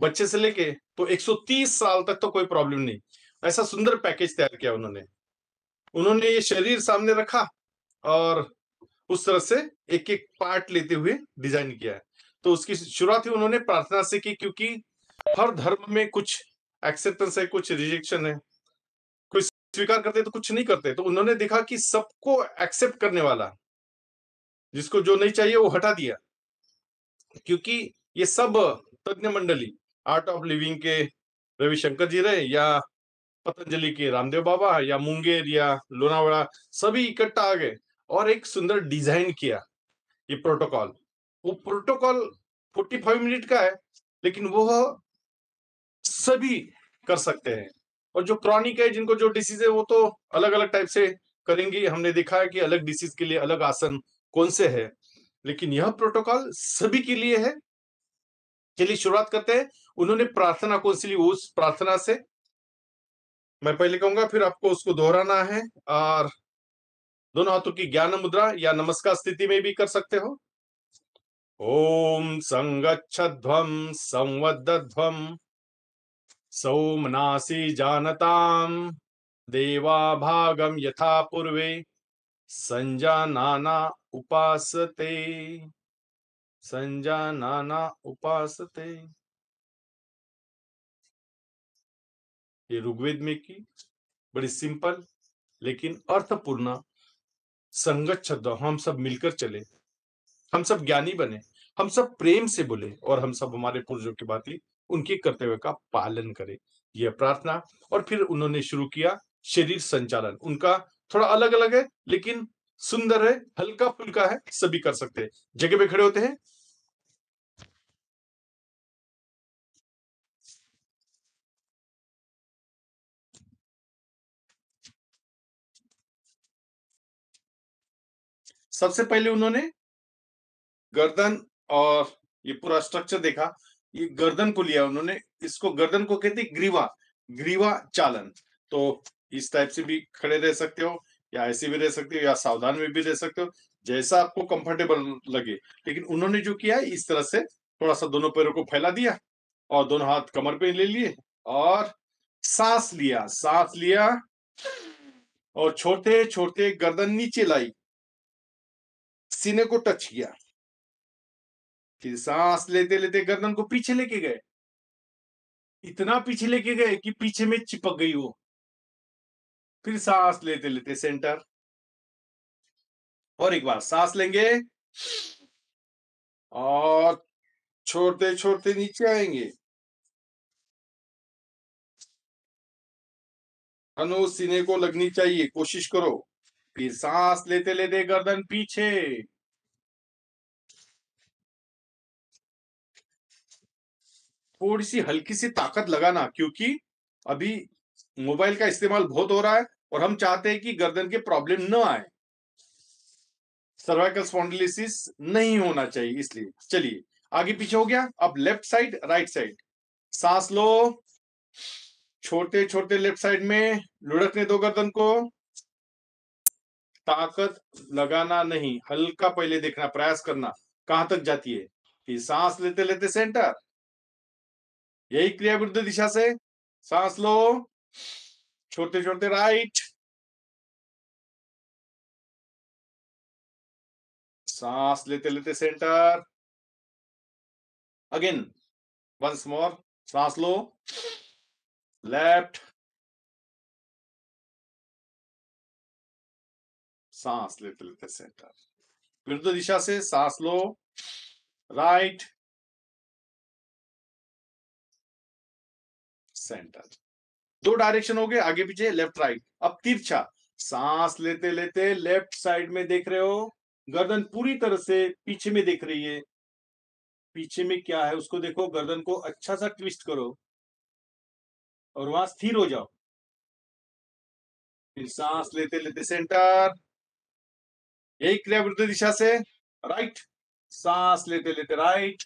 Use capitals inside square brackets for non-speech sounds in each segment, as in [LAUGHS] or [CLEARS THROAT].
बच्चे से लेके तो 130 साल तक तो कोई प्रॉब्लम नहीं। ऐसा सुंदर पैकेज तैयार किया उन्होंने। उन्होंने ये शरीर सामने रखा और उस तरह से एक एक पार्ट लेते हुए डिज़ाइन किया है। तो उसकी शुरुआत ही उन्होंने प्रार्थना से की, क्योंकि हर धर्म में कुछ एक्सेप्टेंस है, कुछ रिजेक्शन है। कोई स्वीकार करते तो कुछ नहीं करते। तो उन्होंने देखा कि सबको एक्सेप्ट करने वाला, जिसको जो नहीं चाहिए वो हटा दिया। क्योंकि ये सब तज्ञ मंडली आर्ट ऑफ़ लिविंग के रविशंकर जी रहे या पतंजलि के रामदेव बाबा या मुंगेर या लोनावाड़ा, सभी इकट्ठा आ गए और एक सुंदर डिज़ाइन किया ये प्रोटोकॉल। वो प्रोटोकॉल 45 मिनट का है, लेकिन वो सभी कर सकते हैं। और जो क्रॉनिक है, जिनको जो डिसीज है, वो तो अलग अलग टाइप से करेंगे। हमने देखा है कि अलग डिसीज के लिए अलग आसन कौन से है, लेकिन यह प्रोटोकॉल सभी के लिए है। चलिए शुरुआत करते हैं। उन्होंने प्रार्थना कौन सी ली? उस प्रार्थना से। मैं पहले कहूँगा, फिर आपको उसको दोहराना है और दोनों हाथों की ज्ञान मुद्रा या नमस्कार स्थिति में भी कर सकते हो। ओम संगच्छध्वम संवद्धध्वम सौमनासी जानताम देवा भागम यथा पूर्वे संजानाना उपासते। संजानाना उपासते ये ऋग्वेद में की, बड़ी सिंपल लेकिन अर्थपूर्ण संगत शब्द, हम सब मिलकर चले, हम सब ज्ञानी बने, हम सब प्रेम से बोले और हम सब हमारे पूर्वजों की बात उनके कर्तव्य का पालन करें यह प्रार्थना। और फिर उन्होंने शुरू किया शरीर संचालन। उनका थोड़ा अलग अलग है लेकिन सुंदर है हल्का फुल्का है, सभी कर सकते हैं। जगह पे खड़े होते हैं सबसे पहले उन्होंने गर्दन और ये पूरा स्ट्रक्चर देखा। ये गर्दन को लिया उन्होंने। इसको गर्दन को कहते ग्रीवा ग्रीवा चालन। तो इस टाइप से भी खड़े रह सकते हो, या ऐसे भी रह सकते हो, या सावधान में भी रह सकते हो, जैसा आपको कंफर्टेबल लगे। लेकिन उन्होंने जो किया इस तरह से थोड़ा सा दोनों पैरों को फैला दिया और दोनों हाथ कमर पे ले लिए और सांस लिया सांस लिया और छोड़ते छोड़ते गर्दन नीचे लाई। सीने को टच किया। फिर सांस लेते लेते गर्दन को पीछे लेके गए। इतना पीछे लेके गए कि पीछे में चिपक गई वो। फिर सांस लेते लेते सेंटर। और एक बार सांस लेंगे। और छोड़ते छोड़ते नीचे आएँगे। अनु, सीने को लगनी चाहिए, कोशिश करो। फिर सांस लेते लेते गर्दन पीछे। थोड़ी सी हल्की सी ताकत लगाना, क्योंकि अभी मोबाइल का इस्तेमाल बहुत हो रहा है और हम चाहते हैं कि गर्दन के प्रॉब्लम न आए। सर्वाइकल स्पॉन्डिलिसिस नहीं होना चाहिए, इसलिए। चलिए, आगे पीछे हो गया, अब लेफ़्ट साइड, राइट साइड। सांस लो। छोटे छोटे लेफ़्ट साइड में लुढ़कने दो गर्दन को। ताकत लगाना नहीं, हल्का पहले देखना, प्रयास करना। कहाँ तक जाती है? फिर सांस लेते लेते सेंटर यही क्रिया विरुद्ध दिशा से। सांस लो। छोटे छोटे राइट सांस लेते लेते सेंटर अगेन वंस मोर सांस लो। लेफ़्ट सांस लेते लेते सेंटर विरुद्ध दिशा से सांस लो. राइट सेंटर दो डायरेक्शन हो गए, आगे पीछे लेफ़्ट राइट अब तिरछा. सांस लेते लेते लेफ़्ट साइड में देख रहे हो. गर्दन पूरी तरह से पीछे में देख रही है. पीछे में क्या है उसको देखो, गर्दन को अच्छा सा ट्विस्ट करो. और वहाँ स्थिर हो जाओ. फिर सांस लेते लेते सेंटर यही क्रिया विरुद्ध दिशा से राइट सांस लेते लेते राइट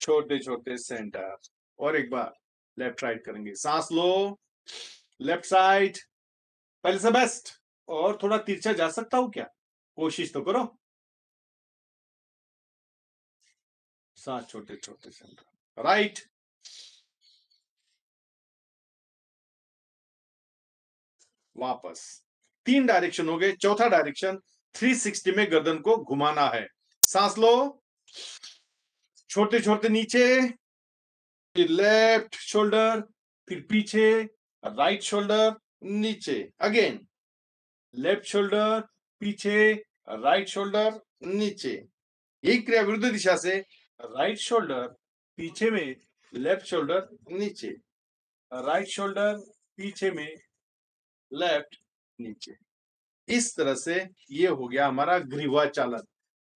छोटे छोटे सेंटर और एक बार लेफ़्ट राइट करेंगे। सांस लो। लेफ़्ट साइड पहले से बेस्ट और थोड़ा तिरछा जा सकता हूँ क्या? कोशिश तो करो। सांस छोटे छोटे सेंटर राइट वापस। तीन डायरेक्शन हो गए। चौथा डायरेक्शन 360 में गर्दन को घुमाना है। सांस लो। छोटे छोटे नीचे। फिर लेफ़्ट शोल्डर फिर पीछे। राइट शोल्डर नीचे। अगेन लेफ़्ट शोल्डर पीछे। राइट शोल्डर नीचे। एक क्रिया विरुद्ध दिशा से राइट शोल्डर पीछे में लेफ़्ट शोल्डर नीचे। राइट शोल्डर पीछे में लेफ़्ट, नीचे। इस तरह से ये हो गया हमारा ग्रीवा चालन।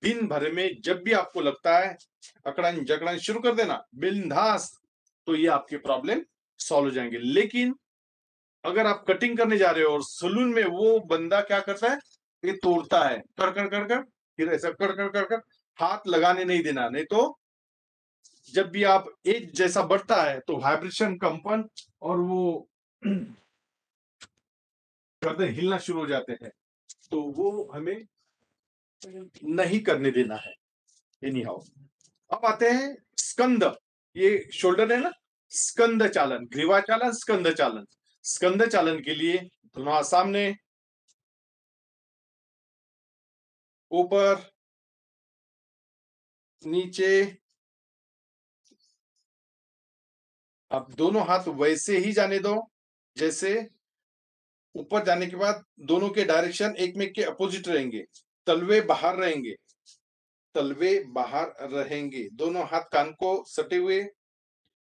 दिन भर में जब भी आपको लगता है अकड़न जकड़न शुरू कर देना, बिंदास तो ये आपके प्रॉब्लम सॉल्व हो जाएँगे। लेकिन अगर आप कटिंग करने जा रहे हो और सलून में वो बंदा क्या करता है, ये तोड़ता है। कर कर कर कर, फिर ऐसा कर कर कर कर, हाथ लगाने नहीं देना। नहीं तो जब भी आप एज जैसा बढ़ता है तो वाइब्रेशन कंपन और वो गर्दन हिलना शुरू हो जाते हैं। तो वो हमें नहीं करने देना है एनी हाउ अब आते हैं स्कंद। ये शोल्डर है ना? स्कंद चालन, ग्रीवा चालन, स्कंद चालन। स्कंद चालन के लिए दोनों हाथ सामने, ऊपर, नीचे। अब दोनों हाथ वैसे ही जाने दो, जैसे ऊपर जाने के बाद दोनों के डायरेक्शन एक में के अपोजिट रहेंगे। तलवे बाहर रहेंगे। तलवे बाहर रहेंगे। दोनों हाथ कान को सटे हुए,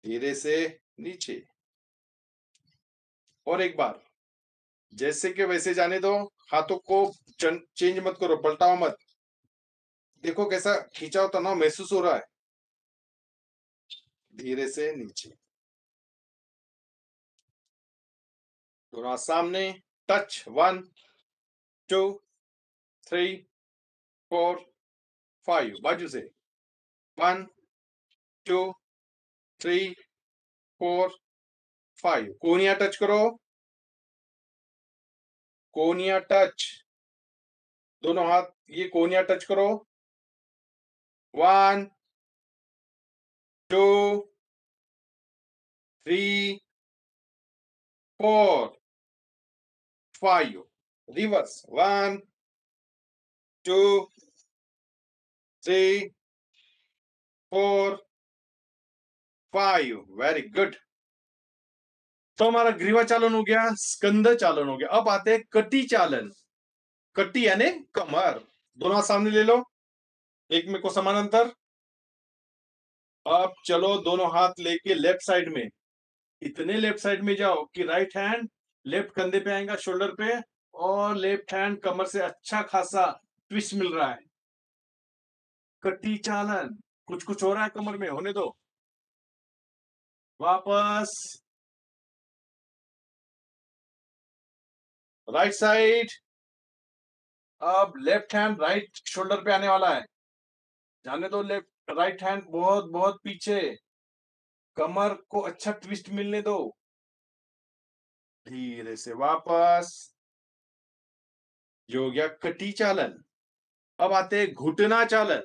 धीरे से नीचे। और एक बार, जैसे के वैसे जाने दो। हाथों को चेंज मत करो, पलटाओ मत। देखो कैसा खींचाव तनाव महसूस हो रहा है। धीरे से नीचे। दोनों सामने touch one two three four five बाजू से। One two three four five कोनिया टच करो? कोनिया टच दोनों हाथ, ये कोनिया टच करो? One two three four five reverse one two three four five very good तो हमारा ग्रीवा चालन हो गया, स्कंद चालन हो गया। अब आते हैं कटी चालन। कटी यानी कमर। दोनों सामने ले लो। एक में को समानांतर। अब चलो दोनों हाथ लेके लेफ़्ट साइड में। इतने लेफ़्ट साइड में जाओ कि राइट हैंड लेफ़्ट कंधे पे आएगा शोल्डर पे और लेफ़्ट हैंड कमर से अच्छा खासा ट्विस्ट मिल रहा है। कटी चालन कुछ कुछ हो रहा है कमर में, होने दो। वापस। Right side. अब लेफ़्ट हैंड राइट शोल्डर पे आने वाला है। जाने दो लेफ़्ट, राइट हैंड बहुत बहुत पीछे। कमर को अच्छा ट्विस्ट मिलने दो। धीरे से वापस। जो हो गया कटी चालन। अब आते घुटना चालन।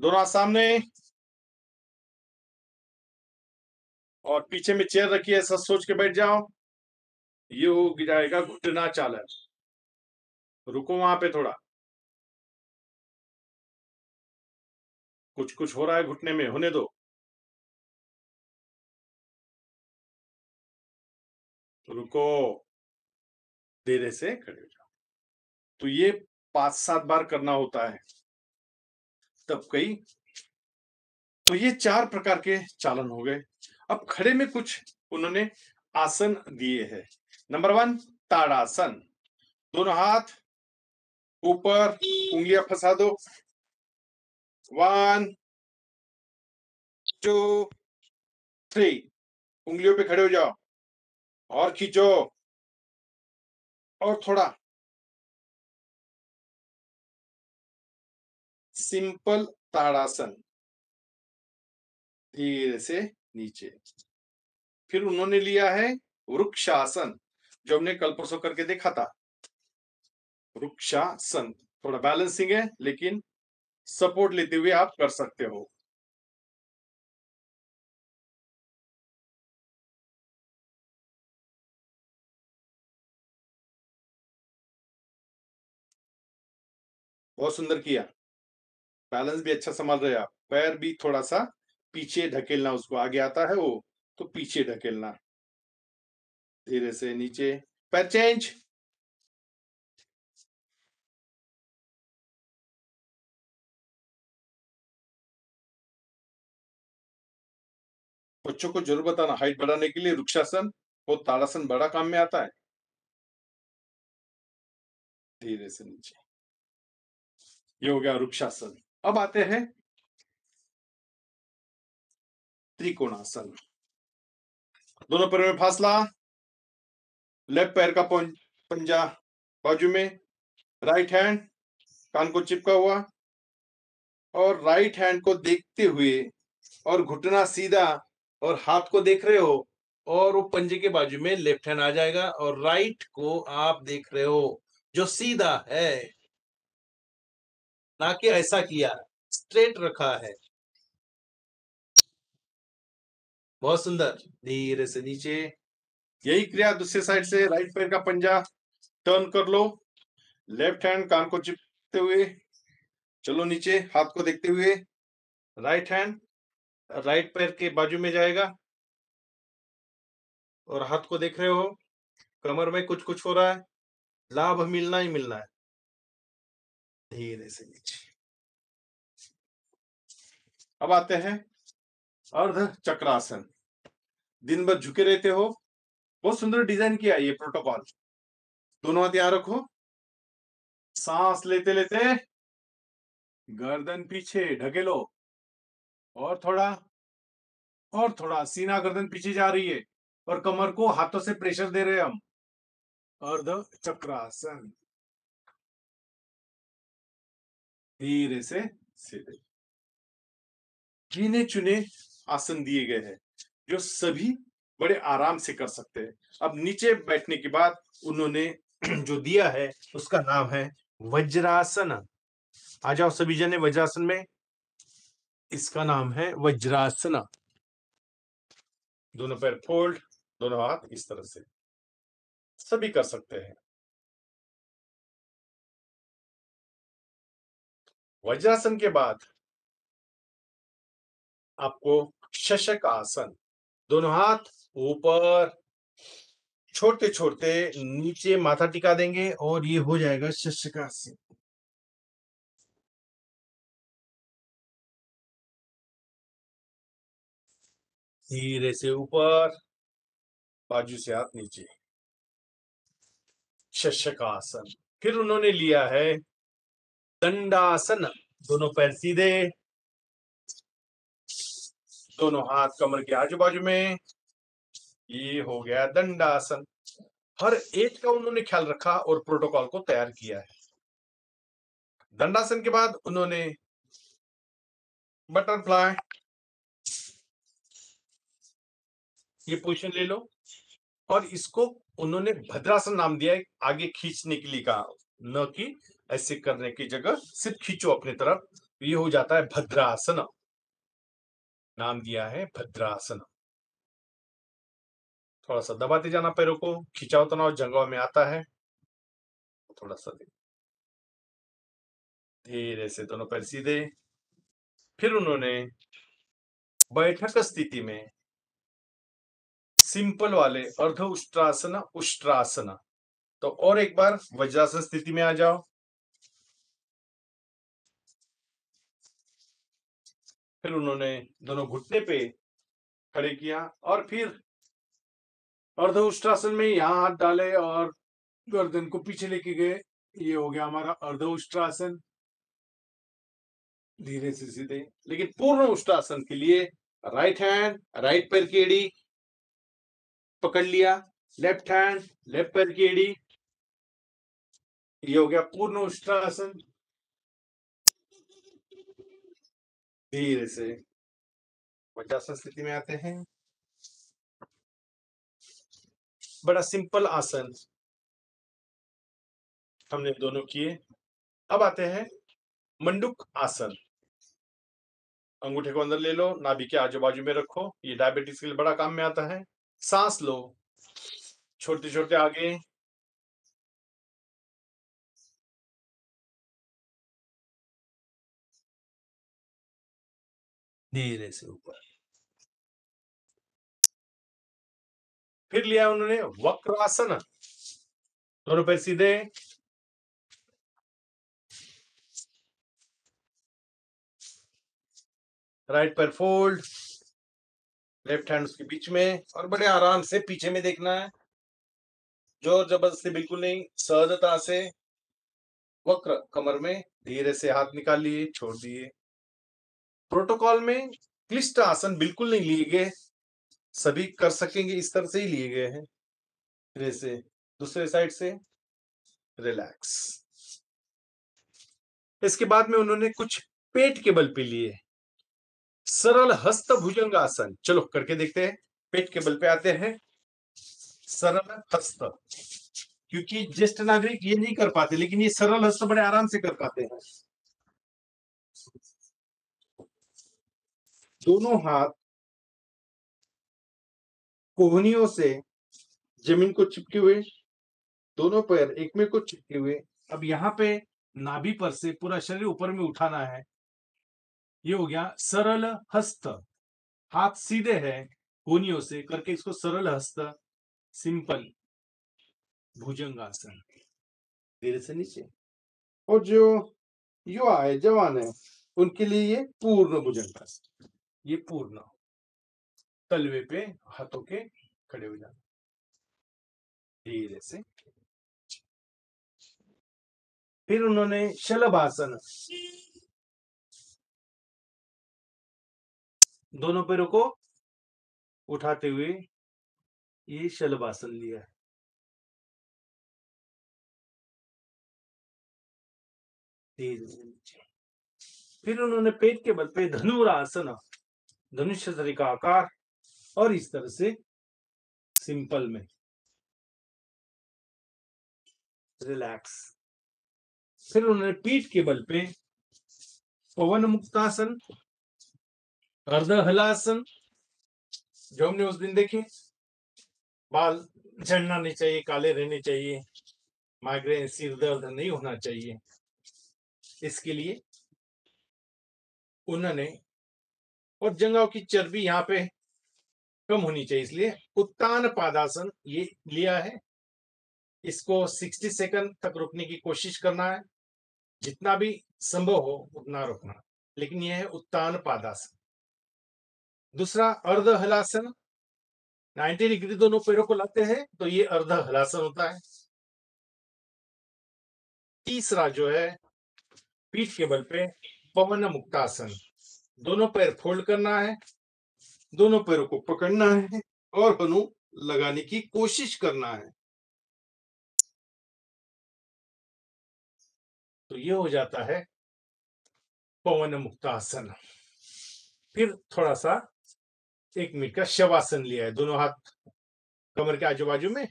दोनों सामने। और पीछे में चेयर रखी है सच सोच के बैठ जाओ। ये हो जाएगा घुटना चालन। रुको वहाँ पे थोड़ा। कुछ कुछ हो रहा है घुटने में, होने दो। रुको धीरे से खड़े हो जाओ। तो ये पाँच सात बार करना होता है। तब कई तो ये चार प्रकार के चालन हो गए। अब खड़े में कुछ उन्होंने आसन दिए हैं। Number one, Tadasana. दोनों हाथ, ऊपर, उंगलियाँ फंसा दो। One, two, three. उंगलियों पे खड़े हो जाओ। और खींचो। और थोड़ा। सिंपल ताड़ासन। धीरे से नीचे। फिर उन्होंने लिया है वृक्षासन, जो हमने कल परसों करके देखा था। वृक्षासन। थोड़ा बैलेंसिंग है, लेकिन सपोर्ट लेते हुए आप कर सकते हो। बहुत सुंदर किया। बैलेंस भी अच्छा संभाल रहे आप। पैर भी थोड़ा सा पीछे ढकेलना, उसको आगे आता है वो तो पीछे ढकेलना। धीरे से नीचे। पैर चेंज। बच्चों को ज़रूर बताना, हाइट बढ़ाने के लिए वृक्षासन और ताड़ासन बड़ा काम में आता है। धीरे से नीचे। ये गया वृक्षासन। अब आते हैं त्रिकोणासन। दोनों पैरों में फासला। लेफ़्ट पैर का पंजा बाजू में। राइट हैंड कान को चिपका हुआ। और राइट हैंड को देखते हुए और घुटना सीधा और हाथ को देख रहे हो और वो पंजे के बाजू में लेफ़्ट हैंड आ जाएगा और राइट को आप देख रहे हो, जो सीधा है। ना कि ऐसा किया। स्ट्रेट रखा है। बहुत सुंदर। धीरे से नीचे। यही क्रिया दूसरे साइड से राइट पैर का पंजा। टर्न कर लो। लेफ़्ट हैंड कान को चिपते हुए। चलो नीचे, हाथ को देखते हुए। राइट हैंड राइट पैर के बाजू में जाएगा। और हाथ को देख रहे हो। कमर में कुछ कुछ हो रहा है। लाभ मिलना ही मिलना है। धीरे से नीचे अब आते हैं। अर्ध चक्रासन दिन भर झुके रहते हो। बहुत सुंदर डिज़ाइन किया ये प्रोटोकॉल। दोनों हाथ यहाँ रखो। सांस लेते लेते गर्दन पीछे ढकेलो और थोड़ा और थोड़ा सीना गर्दन पीछे जा रही है। और कमर को हाथों से प्रेशर दे रहे हम। अर्ध चक्रासन धीरे से सीधे गिने चुने आसन दिए गए हैं जो सभी बड़े आराम से कर सकते हैं अब नीचे बैठने के बाद उन्होंने जो दिया है उसका नाम है वज्रासन आ जाओ सभी जने वज्रासन में इसका नाम है वज्रासन दोनों पैर फोल्ड दोनों हाथ इस तरह से सभी कर सकते हैं वज्रासन के बाद आपको शशक आसन, दोनों हाथ ऊपर छोटे छोटे नीचे माथा टिका देंगे और ये हो जाएगा शशक आसन। धीरे से ऊपर, बाजू से हाथ नीचे। शशक आसन, फिर उन्होंने लिया है दंडासन, दोनों पैर सीधे, दोनों हाथ कमर के आजू बाजू में, ये हो गया दंडासन। हर एक का उन्होंने ख्याल रखा और प्रोटोकॉल को तैयार किया है। दंडासन के बाद उन्होंने बटरफ्लाई, ये पोजीशन ले लो और इसको उन्होंने भद्रासन नाम दिया है आगे खींचने के लिए कहा, न कि ऐसे करने की जगह सिर्फ़ खींचो अपनी तरफ़। ये हो जाता है भद्रासन नाम दिया है भद्रासन थोड़ा सा दबाते जाना पैरों को। खिंचाव तनाव जंगों में आता है। थोड़ा सा धीरे से दोनों पैर सीधे। फिर उन्होंने बैठक स्थिति में सिंपल वाले अर्ध उष्ट्रासन उष्ट्रासन। तो और एक बार वज्रासन स्थिति में आ जाओ। फिर उन्होंने दोनों घुटने पे खड़े किया और फिर अर्ध उष्ट्रासन में यहाँ हाथ डाले और गर्दन को पीछे लेके गए। ये हो गया हमारा अर्ध उष्ट्रासन धीरे से सीधे, लेकिन पूर्ण उष्ट्रासन के लिए राइट हैंड राइट पैर की एड़ी पकड़ लिया। लेफ़्ट हैंड लेफ़्ट पैर की एड़ी। ये हो गया पूर्ण उष्ट्रासन धीरे से वज्रासन स्थिति में आते हैं। बड़ा सिंपल आसन हमने दोनों किए। अब आते हैं मंडुक आसन। अंगूठे को अंदर ले लो, नाभि के आजू बाजू में रखो। ये डायबिटीज़ के लिए बड़ा काम में आता है। सांस लो। छोटे छोटे आगे धीरे से ऊपर। फिर लिया उन्होंने वक्रासन। दोनों पैर सीधे। राइट पैर फोल्ड। लेफ़्ट हैंड उसके बीच में और बड़े आराम से पीछे में देखना है। ज़ोर ज़बरदस्ती बिल्कुल नहीं, सहजता से वक्र कमर में धीरे से हाथ निकाल लिए, छोड़ दिए। प्रोटोकॉल में क्लिष्ट आसन बिल्कुल नहीं लिए गए सभी कर सकेंगे, इस तरह से ही लिए गए हैं। धीरे से, दूसरे साइड से, रिलैक्स। इसके बाद में उन्होंने कुछ पेट के बल पे लिए। सरल हस्त भुजंग आसन। चलो, करके देखते हैं। पेट के बल पे आते हैं। सरल हस्त। क्योंकि ज्येष्ठ नागरिक ये नहीं कर पाते, लेकिन ये सरल हस्त बड़े आराम से कर पाते हैं। दोनों हाथ कोहनियों से ज़मीन को चिपके हुए दोनों पैर एक में को चिपके हुए। अब यहाँ पे नाभि पर से पूरा शरीर ऊपर में उठाना है। ये हो गया सरल हस्त। हाथ सीधे है कोहनियों से करके इसको सरल हस्त सिंपल भुजंगासन। धीरे से नीचे। और जो युवा है जवान है उनके लिए ये पूर्ण भुजंगासन। ये पूर्ण तलवे पे हाथों के खड़े हो जाना धीरे से। फिर उन्होंने शलभ आसन दोनों पैरों को उठाते हुए ये शलभ आसन लिया है। फिर उन्होंने पेट के बल पे धनुरासन धनुष्य तरीका आकार और इस तरह से सिंपल में। रिलैक्स। फिर उन्होंने पीठ के बल पे पवन मुक्तासन अर्ध हलासन जो हमने उस दिन देखे, बाल झड़ना नहीं चाहिए, काले रहने चाहिए, माइग्रेन, सिर दर्द नहीं होना चाहिए। इसके लिए उन्होंने और जंगाओं की चर्बी यहाँ पे कम होनी चाहिए, इसलिए उत्तान पादासन ये लिया है। इसको 60 सेकंड तक रुकने की कोशिश करना है। जितना भी संभव हो उतना रुकना, लेकिन यह है उत्तान पादासन। दूसरा अर्ध हलासन 90 डिग्री दोनों पैरों को लाते हैं तो ये अर्ध हलासन होता है। तीसरा जो है, पीठ के बल पे पवन मुक्तासन। दोनों पैर फोल्ड करना है, दोनों पैरों को पकड़ना है और हनु लगाने की कोशिश करना है। तो ये हो जाता है पवन मुक्तासन। फिर थोड़ा सा एक मिनट का शवासन लिया है। दोनों हाथ कमर के आजू बाजू में,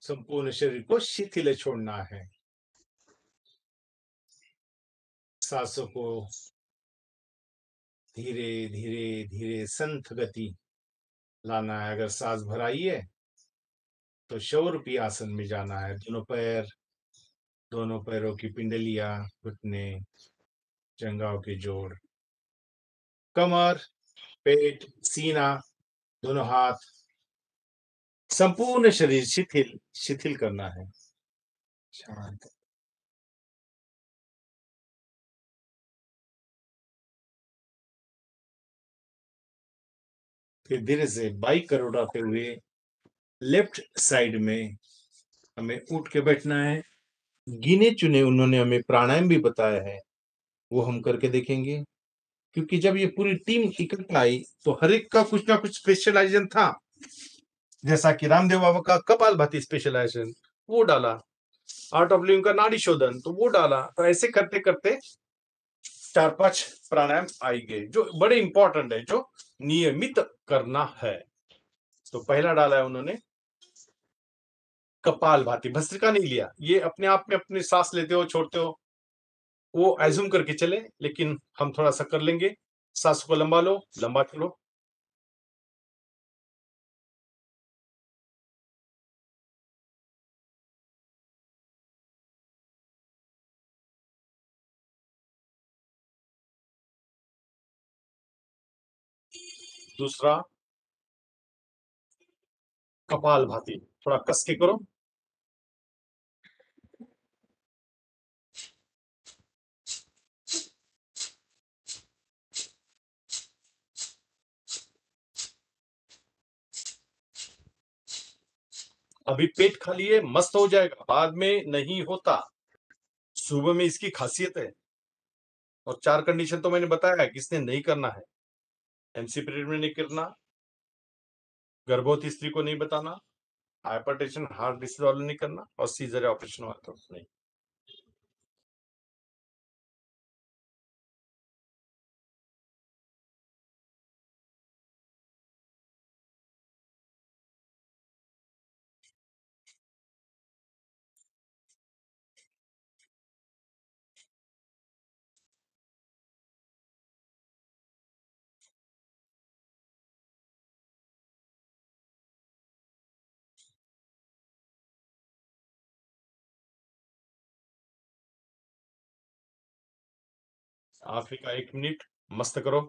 संपूर्ण शरीर को शिथिल छोड़ना है। सांसों को धीरे धीरे धीरे संत गति लाना है। अगर सांस भराई है तो शौरपी आसन में जाना है। दोनों पैर, दोनों पैरों की पिंडलियाँ घुटने जंगाओं के जोड़। कमर, पेट, सीना, दोनों हाथ। संपूर्ण शरीर शिथिल शिथिल करना है। शांत। फिर धीरे से बाइक कर उड़ाते हुए लेफ़्ट साइड में हमें उठ के बैठना है। गिने चुने उन्होंने हमें प्राणायाम भी बताया है, वो हम करके देखेंगे। क्योंकि जब ये पूरी टीम इकट्ठा आई तो हर एक का कुछ ना कुछ स्पेशलाइजेशन था। जैसा कि रामदेव बाबा का कपाल भाती स्पेशलाइजेशन वो डाला। आर्ट ऑफ़ लिविंग का नाड़ी शोधन तो वो डाला। तो ऐसे करते करते चार पाँच प्राणायाम आई गए, जो बड़े इंपॉर्टेंट है, जो नियमित करना है। तो पहला डाला है उन्होंने, कपाल भाती, भस्त्रिका नहीं लिया। ये अपने आप में अपनी सांस लेते हो, छोड़ते हो, वो एजूम करके चले, लेकिन हम थोड़ा सा कर लेंगे। सांस को लंबा लो, लंबा छोड़ो दूसरा, कपाल भाती, थोड़ा कस के करो। अभी पेट खाली है, मस्त हो जाएगा, बाद में नहीं होता। सुबह में इसकी खासियत है। और चार कंडीशन तो मैंने बताया किसने नहीं करना है। एमसी पीरियड में नहीं करना। गर्भवती स्त्री को नहीं बताना। हाइपरटेंशन, हार्ट डिसीज वाले नहीं करना और सीजर ऑपरेशन वाले तो नहीं। आखिरी का एक मिनट मस्त करो।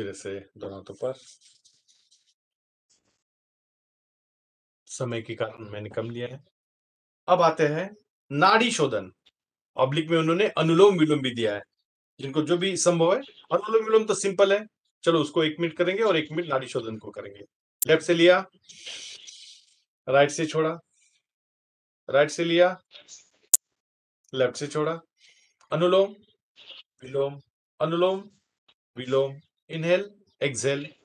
धीरे से दोनों हाथों पर समय के कारण मैंने कम लिया है। अब आते हैं नाड़ी शोधन। ऑब्लिक में उन्होंने अनुलोम विलोम भी दिया है, जिनको जो भी संभव है। अनुलोम विलोम तो सिंपल है। चलो उसको एक मिनट करेंगे और एक मिनट नाड़ी शोधन को करेंगे। लेफ़्ट से लिया राइट से छोड़ा राइट से लिया लेफ़्ट से छोड़ा। अनुलोम, विलोम अनुलोम, विलोम Inhale, exhale,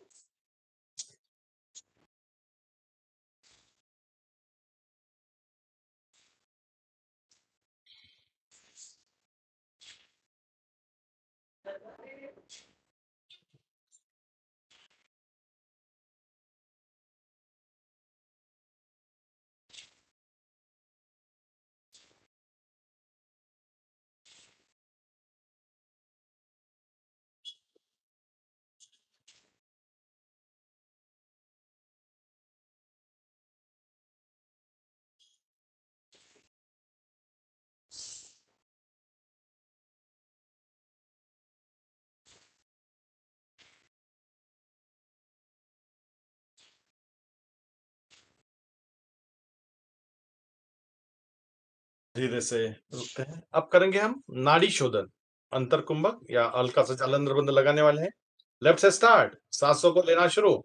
धीरे से रुकते हैं। अब करेंगे हम नाड़ी शोधन। अंतर कुंभक या हल्का सा जालंधर बंद लगाने वाले हैं। लेफ़्ट से स्टार्ट सांसों को लेना शुरू।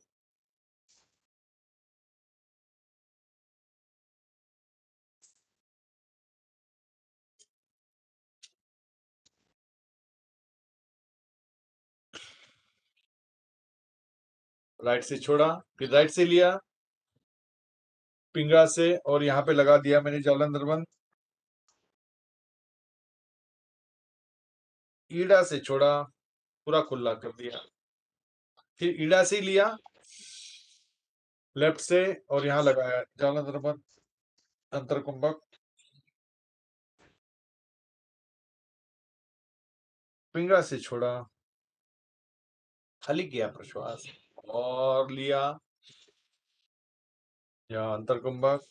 राइट से छोड़ा, फिर राइट से लिया। पिंगला से और यहाँ पे लगा दिया मैंने जालंधर बंद ईड़ा से छोड़ा, पूरा खुला कर दिया। फिर ईड़ा से लिया, लेफ़्ट से और यहाँ लगाया जालंधर अंतर कुंभक पिंगला से छोड़ा, खाली किया प्रश्वास और लिया या अंतर कुंभक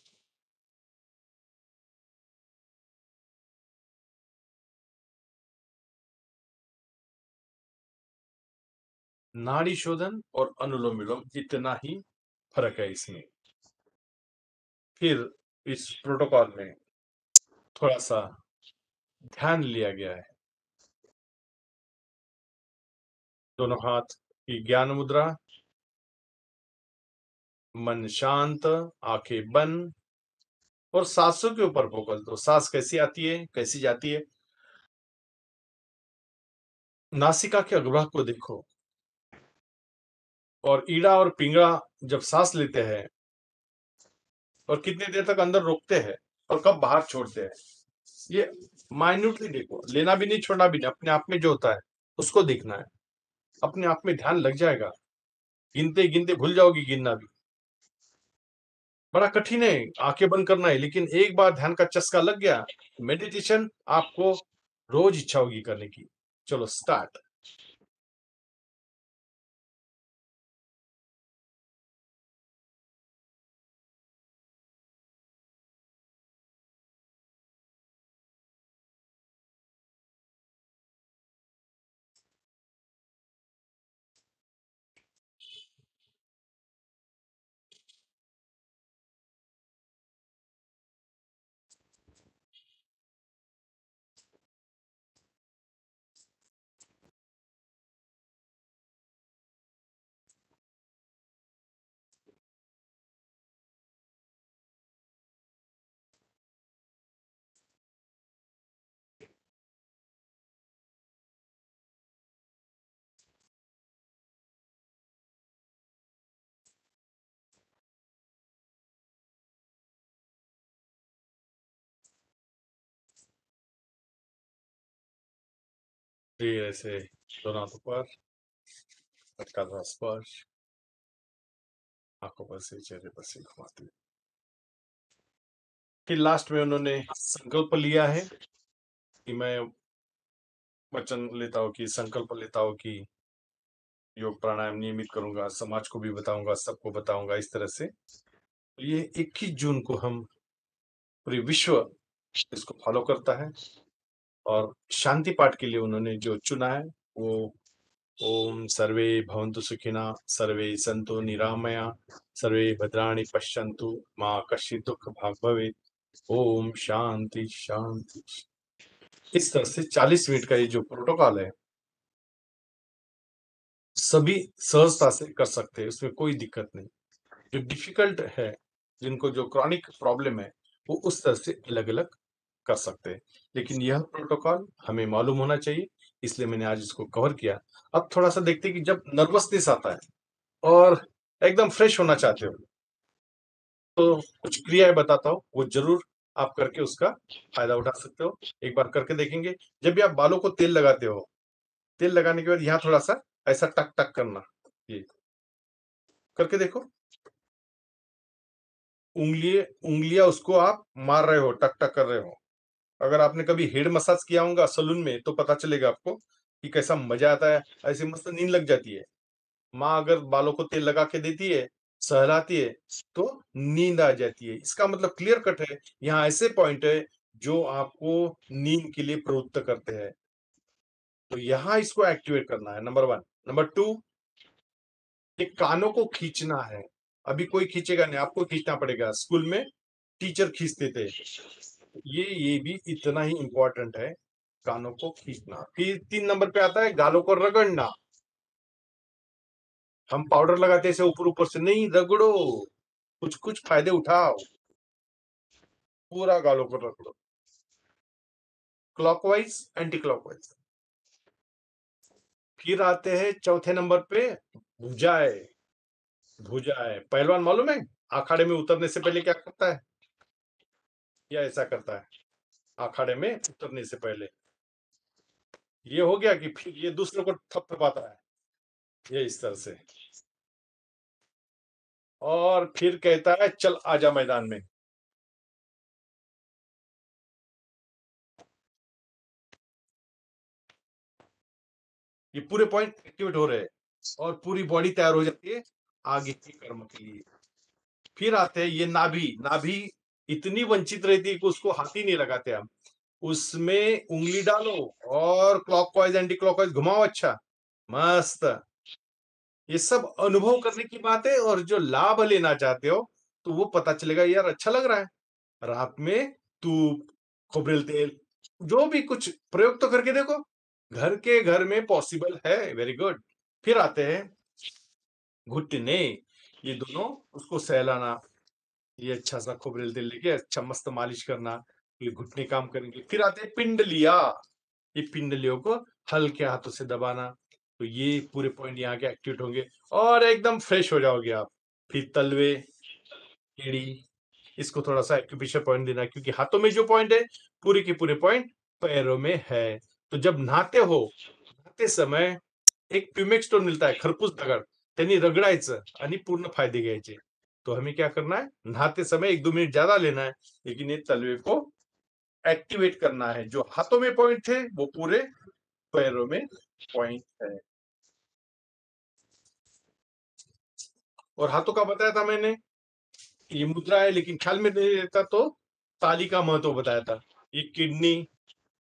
नाड़ी शोधन और अनुलोम विलोम इतना ही फ़र्क है इसमें। फिर इस प्रोटोकॉल में थोड़ा सा ध्यान लिया गया है। दोनों हाथ की ज्ञान मुद्रा। मन शांत, आँखें बंद और सांसों के ऊपर फोकस। दो सांस कैसी आती है, कैसी जाती है? नासिका के अग्रभाग को देखो। और ईड़ा और पिंगड़ा जब सांस लेते हैं और कितनी देर तक अंदर रोकते हैं और कब बाहर छोड़ते हैं, ये माइन्यूटली देखो, लेना भी नहीं, छोड़ना भी नहीं, अपने आप में जो होता है, उसको देखना है। अपने आप में ध्यान लग जाएगा। गिनते गिनते भूल जाओगी गिनना भी। बड़ा कठिन है, आँखें बंद करना है, लेकिन एक बार ध्यान का चस्का लग गया मेडिटेशन आपको रोज इच्छा होगी करने की। चलो स्टार्ट फिर ऐसे दोनों हाथों पर हल्का सा स्पर्श आँखों पर से चेहरे पर से घुमाते फिर लास्ट में उन्होंने संकल्प लिया है कि मैं वचन लेता हूँ कि संकल्प लेता हूँ कि योग प्राणायाम नियमित करूँगा समाज को भी बताऊँगा सबको बताऊँगा इस तरह से ये 21 जून को हम पूरे विश्व इसको फॉलो करता है और शांति पाठ के लिए उन्होंने जो चुना है, वो ओम सर्वे भवंतु सुखिना, सर्वे संतो निरामया, सर्वे भद्राणी पश्यंतु माँ कश्य दुख भाग भवे ओम शांति शांति। इस तरह से 40 मिनट का ये जो प्रोटोकॉल है, सभी सहजता से कर सकते हैं, उसमें कोई दिक्कत नहीं। जो डिफ़िकल्ट है, जिनको जो क्रॉनिक प्रॉब्लम है, वो उस तरह से अलग अलग कर सकते हैं। लेकिन यह प्रोटोकॉल हमें मालूम होना चाहिए, इसलिए मैंने आज इसको कवर किया। अब थोड़ा सा देखते कि जब नर्वसनेस आता है और एकदम फ्रेश होना चाहते हो तो कुछ क्रियाएँ बताता हूँ, वो ज़रूर आप करके उसका फ़ायदा उठा सकते हो। एक बार करके देखेंगे। जब भी आप बालों को तेल लगाते हो, तेल लगाने के बाद यहाँ थोड़ा सा ऐसा टक टक करना, ये करके देखो। उंगली उंगलियाँ उसको आप मार रहे हो टक टक कर रहे हो। अगर आपने कभी हेड मसाज किया होगा सलून में तो पता चलेगा आपको कि कैसा मज़ा आता है, ऐसे मस्त नींद लग जाती है। माँ अगर बालों को तेल लगा के देती है, सहलाती है तो नींद आ जाती है। इसका मतलब क्लियर कट है, यहाँ ऐसे पॉइंट है जो आपको नींद के लिए प्रवृत्त करते हैं। तो यहाँ इसको एक्टिवेट करना है नंबर वन नंबर टू ये कानों को खींचना है। अभी कोई खींचेगा नहीं, आपको खींचना पड़ेगा। स्कूल में टीचर खींचते थे ये ये भी इतना ही इंपॉर्टेंट है, कानों को खींचना। फिर तीन नंबर पे आता है, गालों को रगड़ना। हम पाउडर लगाते ऐसे ऊपर ऊपर से, नहीं, रगड़ो कुछ कुछ फ़ायदे उठाओ। पूरा गालों को रगड़ो। क्लॉकवाइज एंटी क्लॉकवाइज फिर आते हैं चौथे नंबर पे, भुजाए। भुजाए। पहलवान मालूम है अखाड़े में उतरने से पहले क्या करता है? या ऐसा करता है? अखाड़े में उतरने से पहले। ये हो गया कि फिर ये दूसरे को थपथपाता है। ये इस तरह से। और फिर कहता है, चल आजा मैदान में। ये पूरे पॉइंट एक्टिवेट हो रहे हैं और पूरी बॉडी तैयार हो जाती है आगे के कर्म के लिए। फिर आते हैं ये नाभि। नाभि इतनी वंचित रहती कि उसको हाथ ही नहीं लगाते हम। उसमें उंगली डालो और क्लॉकवाइज एंटी क्लॉकवाइज घुमाओ अच्छा। मस्त। ये सब अनुभव करने की बात है और जो लाभ लेना चाहते हो तो वो पता चलेगा, यार अच्छा लग रहा है। रात में तूप, खोबरेल तेल, जो भी कुछ प्रयोग तो करके देखो। घर के घर में पॉसिबल है। वेरी गुड फिर आते हैं। घुटने। ये दोनों, उसको सहलाना। ये अच्छा सा खोबरेल तेल लेके अच्छा मस्त मालिश करना ये घुटने काम करेंगे फिर आते हैं पिंडलिया। ये पिंडलियों को हल्के हाथों से दबाना। तो ये पूरे पॉइंट यहाँ के एक्टिवेट होंगे और एकदम फ्रेश हो जाओगे आप। फिर तलवे एड़ी इसको थोड़ा सा एक्यूप्रेशर पॉइंट देना, क्योंकि हाथों में जो पॉइंट है, पूरे के पूरे पॉइंट पैरों में है। तो जब नहाते हो, नहाते समय एक प्युमेक्स्टोन मिळता है, खरपूस दगड त्यांनी पूर्ण फ़ायदे घ्यायचे. तो हमें क्या करना है? नहाते समय एक दो मिनट ज़्यादा लेना है, लेकिन ये तलवे को एक्टिवेट करना है। जो हाथों में पॉइंट थे वो पूरे पैरों में पॉइंट है। और हाथों का बताया था मैंने, ये मुद्रा है, लेकिन ख्याल में नहीं रहता तो ताली का महत्व बताया था। ये किडनी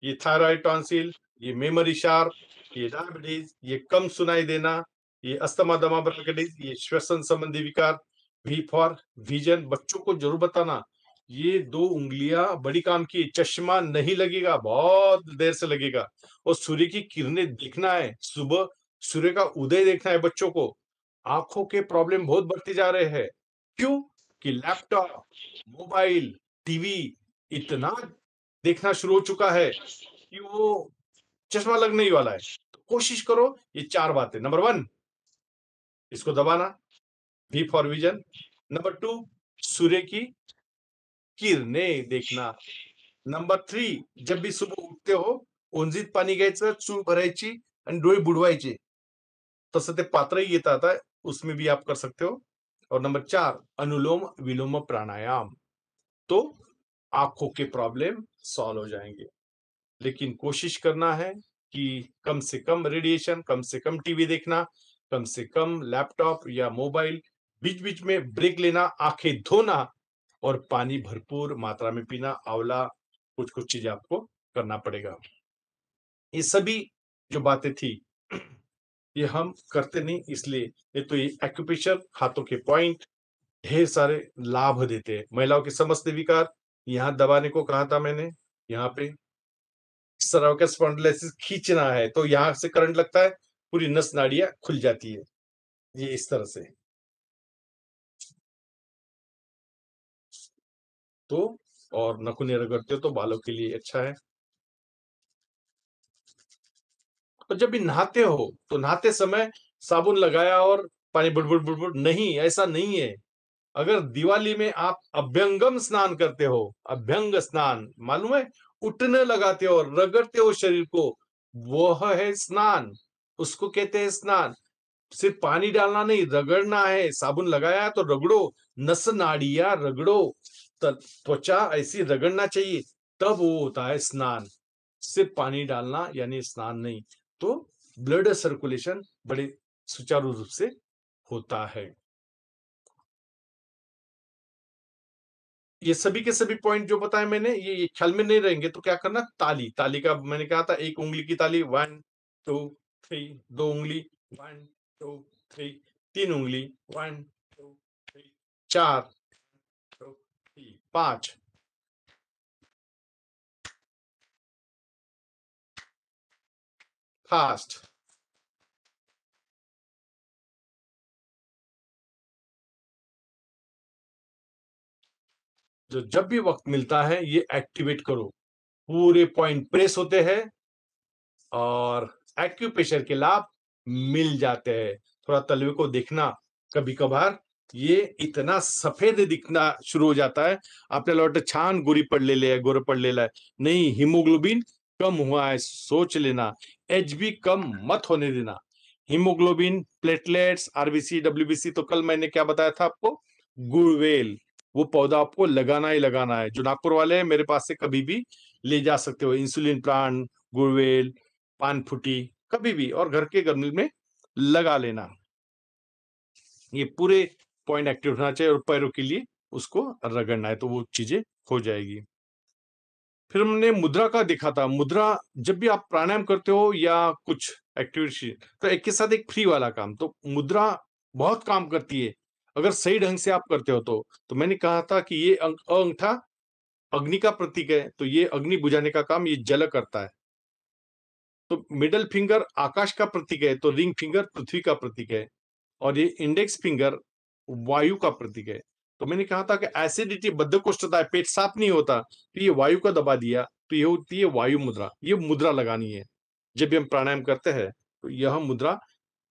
ये थायराइड टॉन्सिल ये मेमोरी शार्प ये डायबिटीज़ ये कम सुनाई देना, ये अस्थमा दमा ब्रोंकाइटिस ये श्वसन संबंधी विकार वी फॉर विजन, बच्चों को ज़रूर बताना। ये दो उंगलियाँ, बड़ी काम की, चश्मा नहीं लगेगा, बहुत देर से लगेगा। और सूर्य की किरणें देखना है, सुबह सूर्य का उदय देखना है बच्चों को। आँखों के प्रॉब्लम बहुत बढ़ते जा रहे हैं। क्यों? कि लैपटॉप, मोबाइल, टीवी इतना देखना शुरू हो चुका है कि वो चश्मा लगने ही वाला है। तो कोशिश करो, ये चार बातें। नंबर वन, इसको दबाना। V for vision number two सूर्य की किरणें देखना. नंबर थ्री जब भी सुबह उठते हो ओंजीत पाणी घ्यायचं, चूळ भरायची आणि डोळे बुडवायचे. तसं ते पात्रही येत आता, उसमें भी आप कर सकते हो. और नंबर चार, अनुलोम विलोम प्राणायाम. तो आँखों के प्रॉब्लम सॉल्व हो जाएँगे. लेकिन कोशिश करना है कि कम से कम रेडिएशन कम से कम टीवी देखना, कम से कम लैपटॉप या मोबाइल बीच बीच में ब्रेक लेना, आँखें धोना और पानी भरपूर मात्रा में पीना, आंवला कुछ कुछ चीज़ें आपको करना पड़ेगा। ये सभी जो बातें थी, [CLEARS THROAT] ये हम करते नहीं, इसलिए ये तो ये एक्यूपेशर हाथों के पॉइंट ढेर सारे लाभ देते हैं। महिलाओं के समस्त विकार, यहाँ दबाने को कहा था मैंने, यहाँ पे सर्वाइकल स्पॉन्डिलोसिस खींचना है तो यहाँ से करंट लगता है, पूरी नस नाड़ियाँ खुल जाती है। ये इस तरह से। तो और नखुने रगड़ते हो तो बालों के लिए अच्छा है। और जब भी नहाते हो तो नहाते समय साबुन लगाया और पानी बुड़बुड़ बुड़बुड़ नहीं, ऐसा नहीं है। अगर दिवाली में आप अभ्यंगम स्नान करते हो, अभ्यंग स्नान, मालूम है? उठने लगाते हो, रगड़ते हो शरीर को, वह है स्नान। उसको कहते हैं स्नान। सिर्फ़ पानी डालना नहीं, रगड़ना है। साबुन लगाया तो रगड़ो, नस नाड़िया रगड़ो। त्वचा ऐसी रगड़ना चाहिए तब वो होता है स्नान। सिर्फ़ पानी डालना यानी स्नान नहीं तो ब्लड सर्कुलेशन बड़े सुचारू रूप से होता है। ये सभी के सभी पॉइंट जो बताए मैंने ये, ये ख्याल में नहीं रहेंगे तो क्या करना? ताली ताली का मैंने कहा था एक उंगली की ताली वन टू थ्री दो उंगली वन टू थ्री तीन उंगली वन टू थ्री चार पाँच। फास्ट। जो जब भी वक्त मिलता है, ये एक्टिवेट करो। पूरे पॉइंट प्रेस होते हैं और एक्यूप्रेशर के लाभ मिल जाते हैं। थोड़ा तलवे को देखना कभी कभार ये इतना सफ़ेद दिखना शुरू हो जाता है। आपल्याला वाटतं छान गोरी पडलेली आहे गोरं पडलेलं आहे नहीं, हिमोग्लोबिन कम हुआ है, सोच लेना। एच बी कम मत होने देना। हीमोग्लोबिन, प्लेटलेट्स आरबीसी डब्ल्यूबीसी तो कल मैंने क्या बताया था आपको? गुड़वेल, वो पौधा आपको लगाना ही लगाना है। जो नागपुर वाले हैं, मेरे पास से कभी भी ले जा सकते हो। इंसुलिन प्लांट, गुड़वेल पान फुटी कभी भी, और घर के गर्मी में लगा लेना। ये पूरे पॉइंट एक्टिव होना चाहिए और पैरों के लिए उसको रगड़ना है तो वो चीज़ें हो जाएगी। फिर हमने मुद्रा का देखा था। मुद्रा जब भी आप प्राणायाम करते हो या कुछ एक्टिविटी तो एक के साथ एक फ्री वाला काम। तो मुद्रा बहुत काम करती है। अगर सही ढंग से आप करते हो तो। तो मैंने कहा था कि ये अंगठा अग्नि का प्रतीक है तो ये अग्नि बुझाने का काम ये जल करता है। तो मिडल फिंगर आकाश का प्रतीक है तो रिंग फिंगर पृथ्वी का प्रतीक है। और ये इंडेक्स फिंगर वायु का प्रतीक है। तो मैंने कहा था कि एसिडिटी बद्धकोष्ठता है, पेट साफ़ नहीं होता तो ये वायु का दबा दिया तो ये होती है वायु मुद्रा, ये मुद्रा लगानी है। जब भी हम प्राणायाम करते हैं तो यह मुद्रा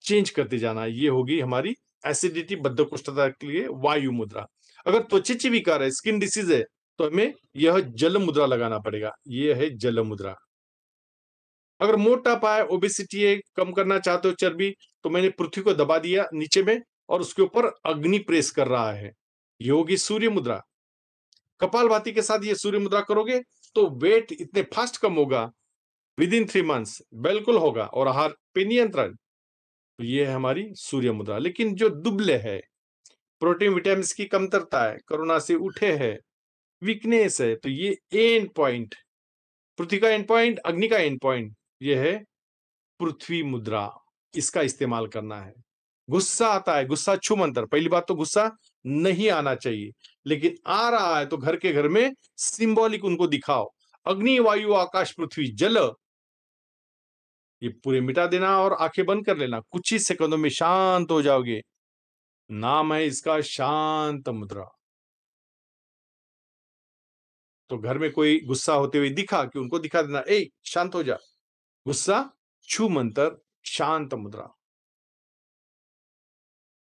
चेंज करते जाना, ये होगी हमारी एसिडिटी बद्धकोष्ठता के लिए वायु मुद्रा। अगर त्वचेची विकार है स्किन डिसीज है तो हमें यह जल मुद्रा लगाना पड़ेगा, ये है जल मुद्रा। अगर मोटापा है ओबेसिटी है, कम करना चाहते हो चर्बी तो मैंने पृथ्वी को दबा दिया, नीचे में और उसके ऊपर अग्नि प्रेस कर रहा है। ये होगी सूर्य मुद्रा कपाल भाती के साथ ये सूर्य मुद्रा करोगे तो वेट इतने फास्ट कम होगा। विद इन थ्री मंथ्स बिल्कुल होगा और आहार पे नियंत्रण। तो ये है हमारी सूर्य मुद्रा लेकिन जो दुबले है, प्रोटीन विटामिन की कमतरता है, कोरोना से उठे है वीकनेस है तो ये एंड पॉइंट पृथ्वी का एंड पॉइंट अग्नि का एंड पॉइंट ये है पृथ्वी मुद्रा। इसका इस्तेमाल करना है। गुस्सा आता है, गुस्सा छू मंत्र। पहली बात तो गुस्सा नहीं आना चाहिए, लेकिन आ रहा है तो घर के घर में सिंबॉलिक उनको दिखाओ। अग्नि, वायु, आकाश, पृथ्वी, जल, ये पूरे मिटा देना और आँखें बंद कर लेना। कुछ ही सेकंडों में शांत हो जाओगे। नाम है इसका शांत मुद्रा। तो घर में कोई गुस्सा होते हुए दिखा कि उनको दिखा देना, ए, शांत हो जा। गुस्सा, छू मंत्र, शांत मुद्रा।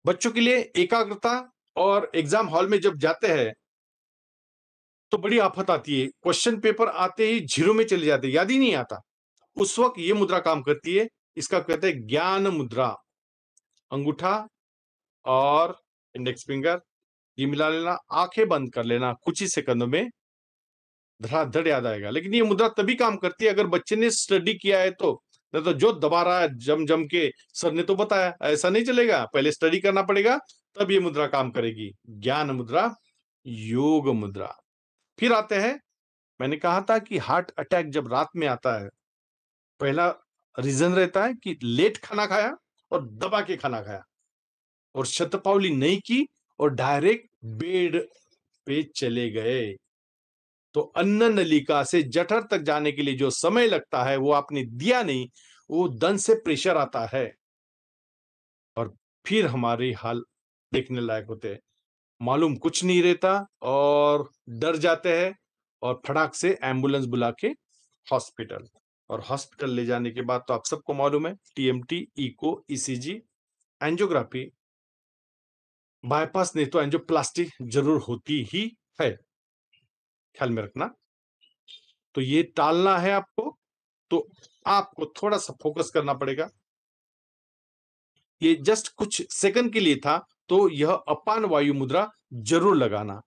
बच्चों के लिए एकाग्रता और एग्ज़ाम हॉल में जब जाते हैं तो बड़ी आफत आती है। क्वेश्चन पेपर आते ही झीरो में चले जाते याद ही नहीं आता। उस वक्त ये मुद्रा काम करती है, इसका कहते हैं ज्ञान मुद्रा। अंगूठा और इंडेक्स फिंगर ये मिला लेना, आँखें बंद कर लेना, कुछ ही सेकंडों में धड़ाधड़ याद आएगा। लेकिन ये मुद्रा तभी काम करती है, अगर बच्चे ने स्टडी किया है तो। नहीं तो जो दबा रहा है जम जम के सर ने तो बताया, ऐसा नहीं चलेगा, पहले स्टडी करना पड़ेगा, तब ये मुद्रा काम करेगी। ज्ञान मुद्रा, योग मुद्रा। फिर आते हैं, मैंने कहा था कि हार्ट अटैक जब रात में आता है, पहला रीजन रहता है कि लेट खाना खाया और दबा के खाना खाया। और शतपावली नहीं की और डायरेक्ट बेड पे चले गए। तो अन्न नलिका से जठर तक जाने के लिए जो समय लगता है, वो आपने दिया नहीं, वो दन से प्रेशर आता है। और फिर हमारे हाल देखने लायक होते हैं। मालूम कुछ नहीं रहता और डर जाते हैं और फटाक से एंबुलेंस बुला के हॉस्पिटल। और हॉस्पिटल ले जाने के बाद तो आप सबको मालूम है, TMT, echo, ECG, angiography. Bypass नहीं तो एंजियोप्लास्टी ज़रूर होती ही है। ख्याल में रखना। तो ये टालना है आपको तो आपको थोड़ा सा फोकस करना पड़ेगा। ये जस्ट कुछ सेकंड के लिए था तो यह अपान वायु मुद्रा ज़रूर लगाना।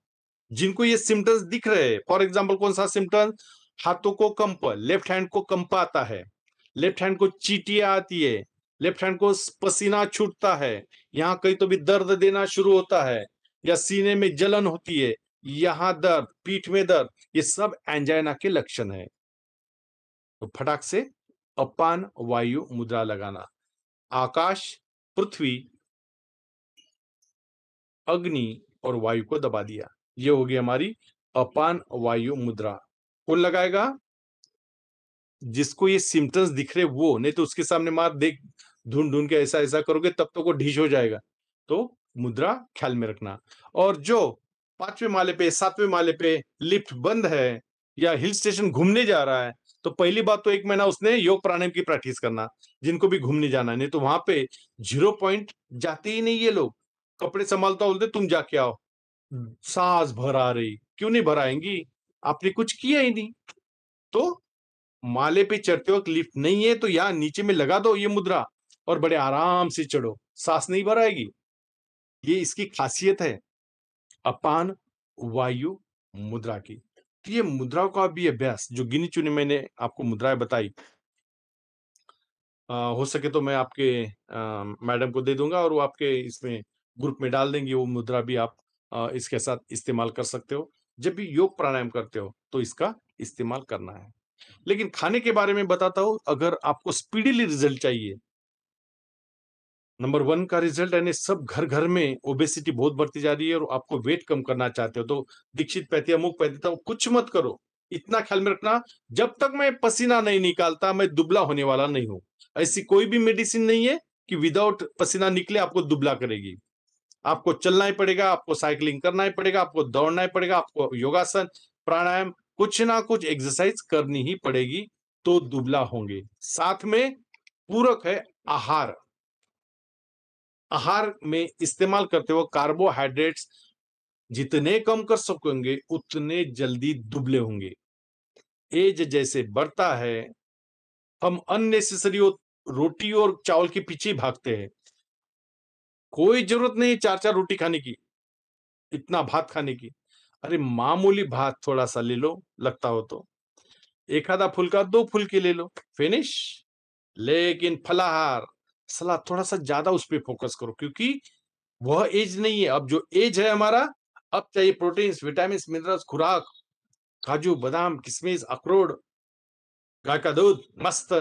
जिनको ये सिम्टम्स दिख रहे हैं फॉर एग्ज़ाम्पल कौन सा सिम्टम्स हाथों को कंप लेफ़्ट हैंड को कंप आता है। लेफ़्ट हैंड को चीटिया आती है लेफ़्ट हैंड को पसीना छूटता है। यहाँ कहीं तो भी दर्द देना शुरू होता है, या सीने में जलन होती है यहाँ दर्द, पीठ में दर्द, ये सब एंजाइना के लक्षण है। तो फटाक से अपान वायु मुद्रा लगाना। आकाश, पृथ्वी, अग्नि और वायु को दबा दिया। ये होगी हमारी अपान वायु मुद्रा। कौन लगाएगा? जिसको ये सिम्टम्स दिख रहे वो, नहीं तो उसके सामने मार देख ढूंढ ढूंढ के ऐसा ऐसा करोगे तब तो वो ढीश हो जाएगा। तो मुद्रा ख्याल में रखना। और जो पाँचवें माले पे, सातवें माले पे लिफ्ट बंद है या हिल स्टेशन घूमने जा रहा है तो पहली बात तो एक महीना उसने योग प्राणायाम की प्रैक्टिस करना, जिनको भी घूमने जाना है, नहीं तो वहाँ पे ज़ीरो पॉइंट जाते ही नहीं ये लोग। कपड़े संभालता बोलते, तुम जाके आओ। सांस भर आ रही, क्यों नहीं भराएँगी आपने कुछ किया ही नहीं। तो माले पे चढ़ते वक्त लिफ्ट नहीं है तो यहाँ नीचे में लगा दो ये मुद्रा और बड़े आराम से चढ़ो, सांस नहीं भराएगी ये इसकी खासियत है। अपान वायु मुद्रा की। तो ये मुद्राओं का भी अभ्यास जो गिनी चुनी मैंने आपको मुद्राएँ बताई आ, हो सके तो मैं आपके आ, मैडम को दे दूँगा और वो आपके इसमें ग्रुप में डाल देंगे वो मुद्रा भी आप आ, इसके साथ इस्तेमाल कर सकते हो। जब भी योग प्राणायाम करते हो तो इसका इस्तेमाल करना है। लेकिन खाने के बारे में बताता हूँ अगर आपको स्पीडीली रिज़ल्ट चाहिए नंबर वन का रिज़ल्ट यानी सब घर घर में ओबेसिटी बहुत बढ़ती जा रही है और आपको वेट कम करना चाहते हो तो दीक्षित पैथिया मुख पैथिता कुछ मत करो। इतना ख्याल में रखना, जब तक मैं पसीना नहीं निकालता, मैं दुबला होने वाला नहीं हूँ। ऐसी कोई भी मेडिसिन नहीं है कि विदाउट पसीना निकले आपको दुबला करेगी। आपको चलना ही पड़ेगा, आपको साइकिलिंग करना ही पड़ेगा, आपको दौड़ना ही पड़ेगा, आपको योगासन, प्राणायाम, कुछ ना कुछ एक्सरसाइज करनी ही पड़ेगी तो दुबला होंगे। साथ में पूरक है आहार। आहार में इस्तेमाल करते हुए कार्बोहाइड्रेट्स जितने कम कर सकेंगे उतने जल्दी दुबले होंगे। एज जैसे बढ़ता है, हम अननेसेसरी रोटी और चावल के पीछे भागते हैं। कोई ज़रूरत नहीं 4-4 रोटी खाने की, इतना भात खाने की। अरे मामूली भात थोड़ा-सा ले लो, लगता हो तो। एखादा फुल्का 2 फुल्के ले लो, फिनिश। लेकिन फलाहार, साला थोड़ा-सा ज़्यादा उस पर फ़ोकस करो क्योंकि वह एज नहीं है, अब जो एज है हमारा, अब चाहिए प्रोटीन्स, विटामिन मिनरल्स, खुराक, काजू, बादाम, किशमिश, अखरोट, गाय का दूध, मस्त,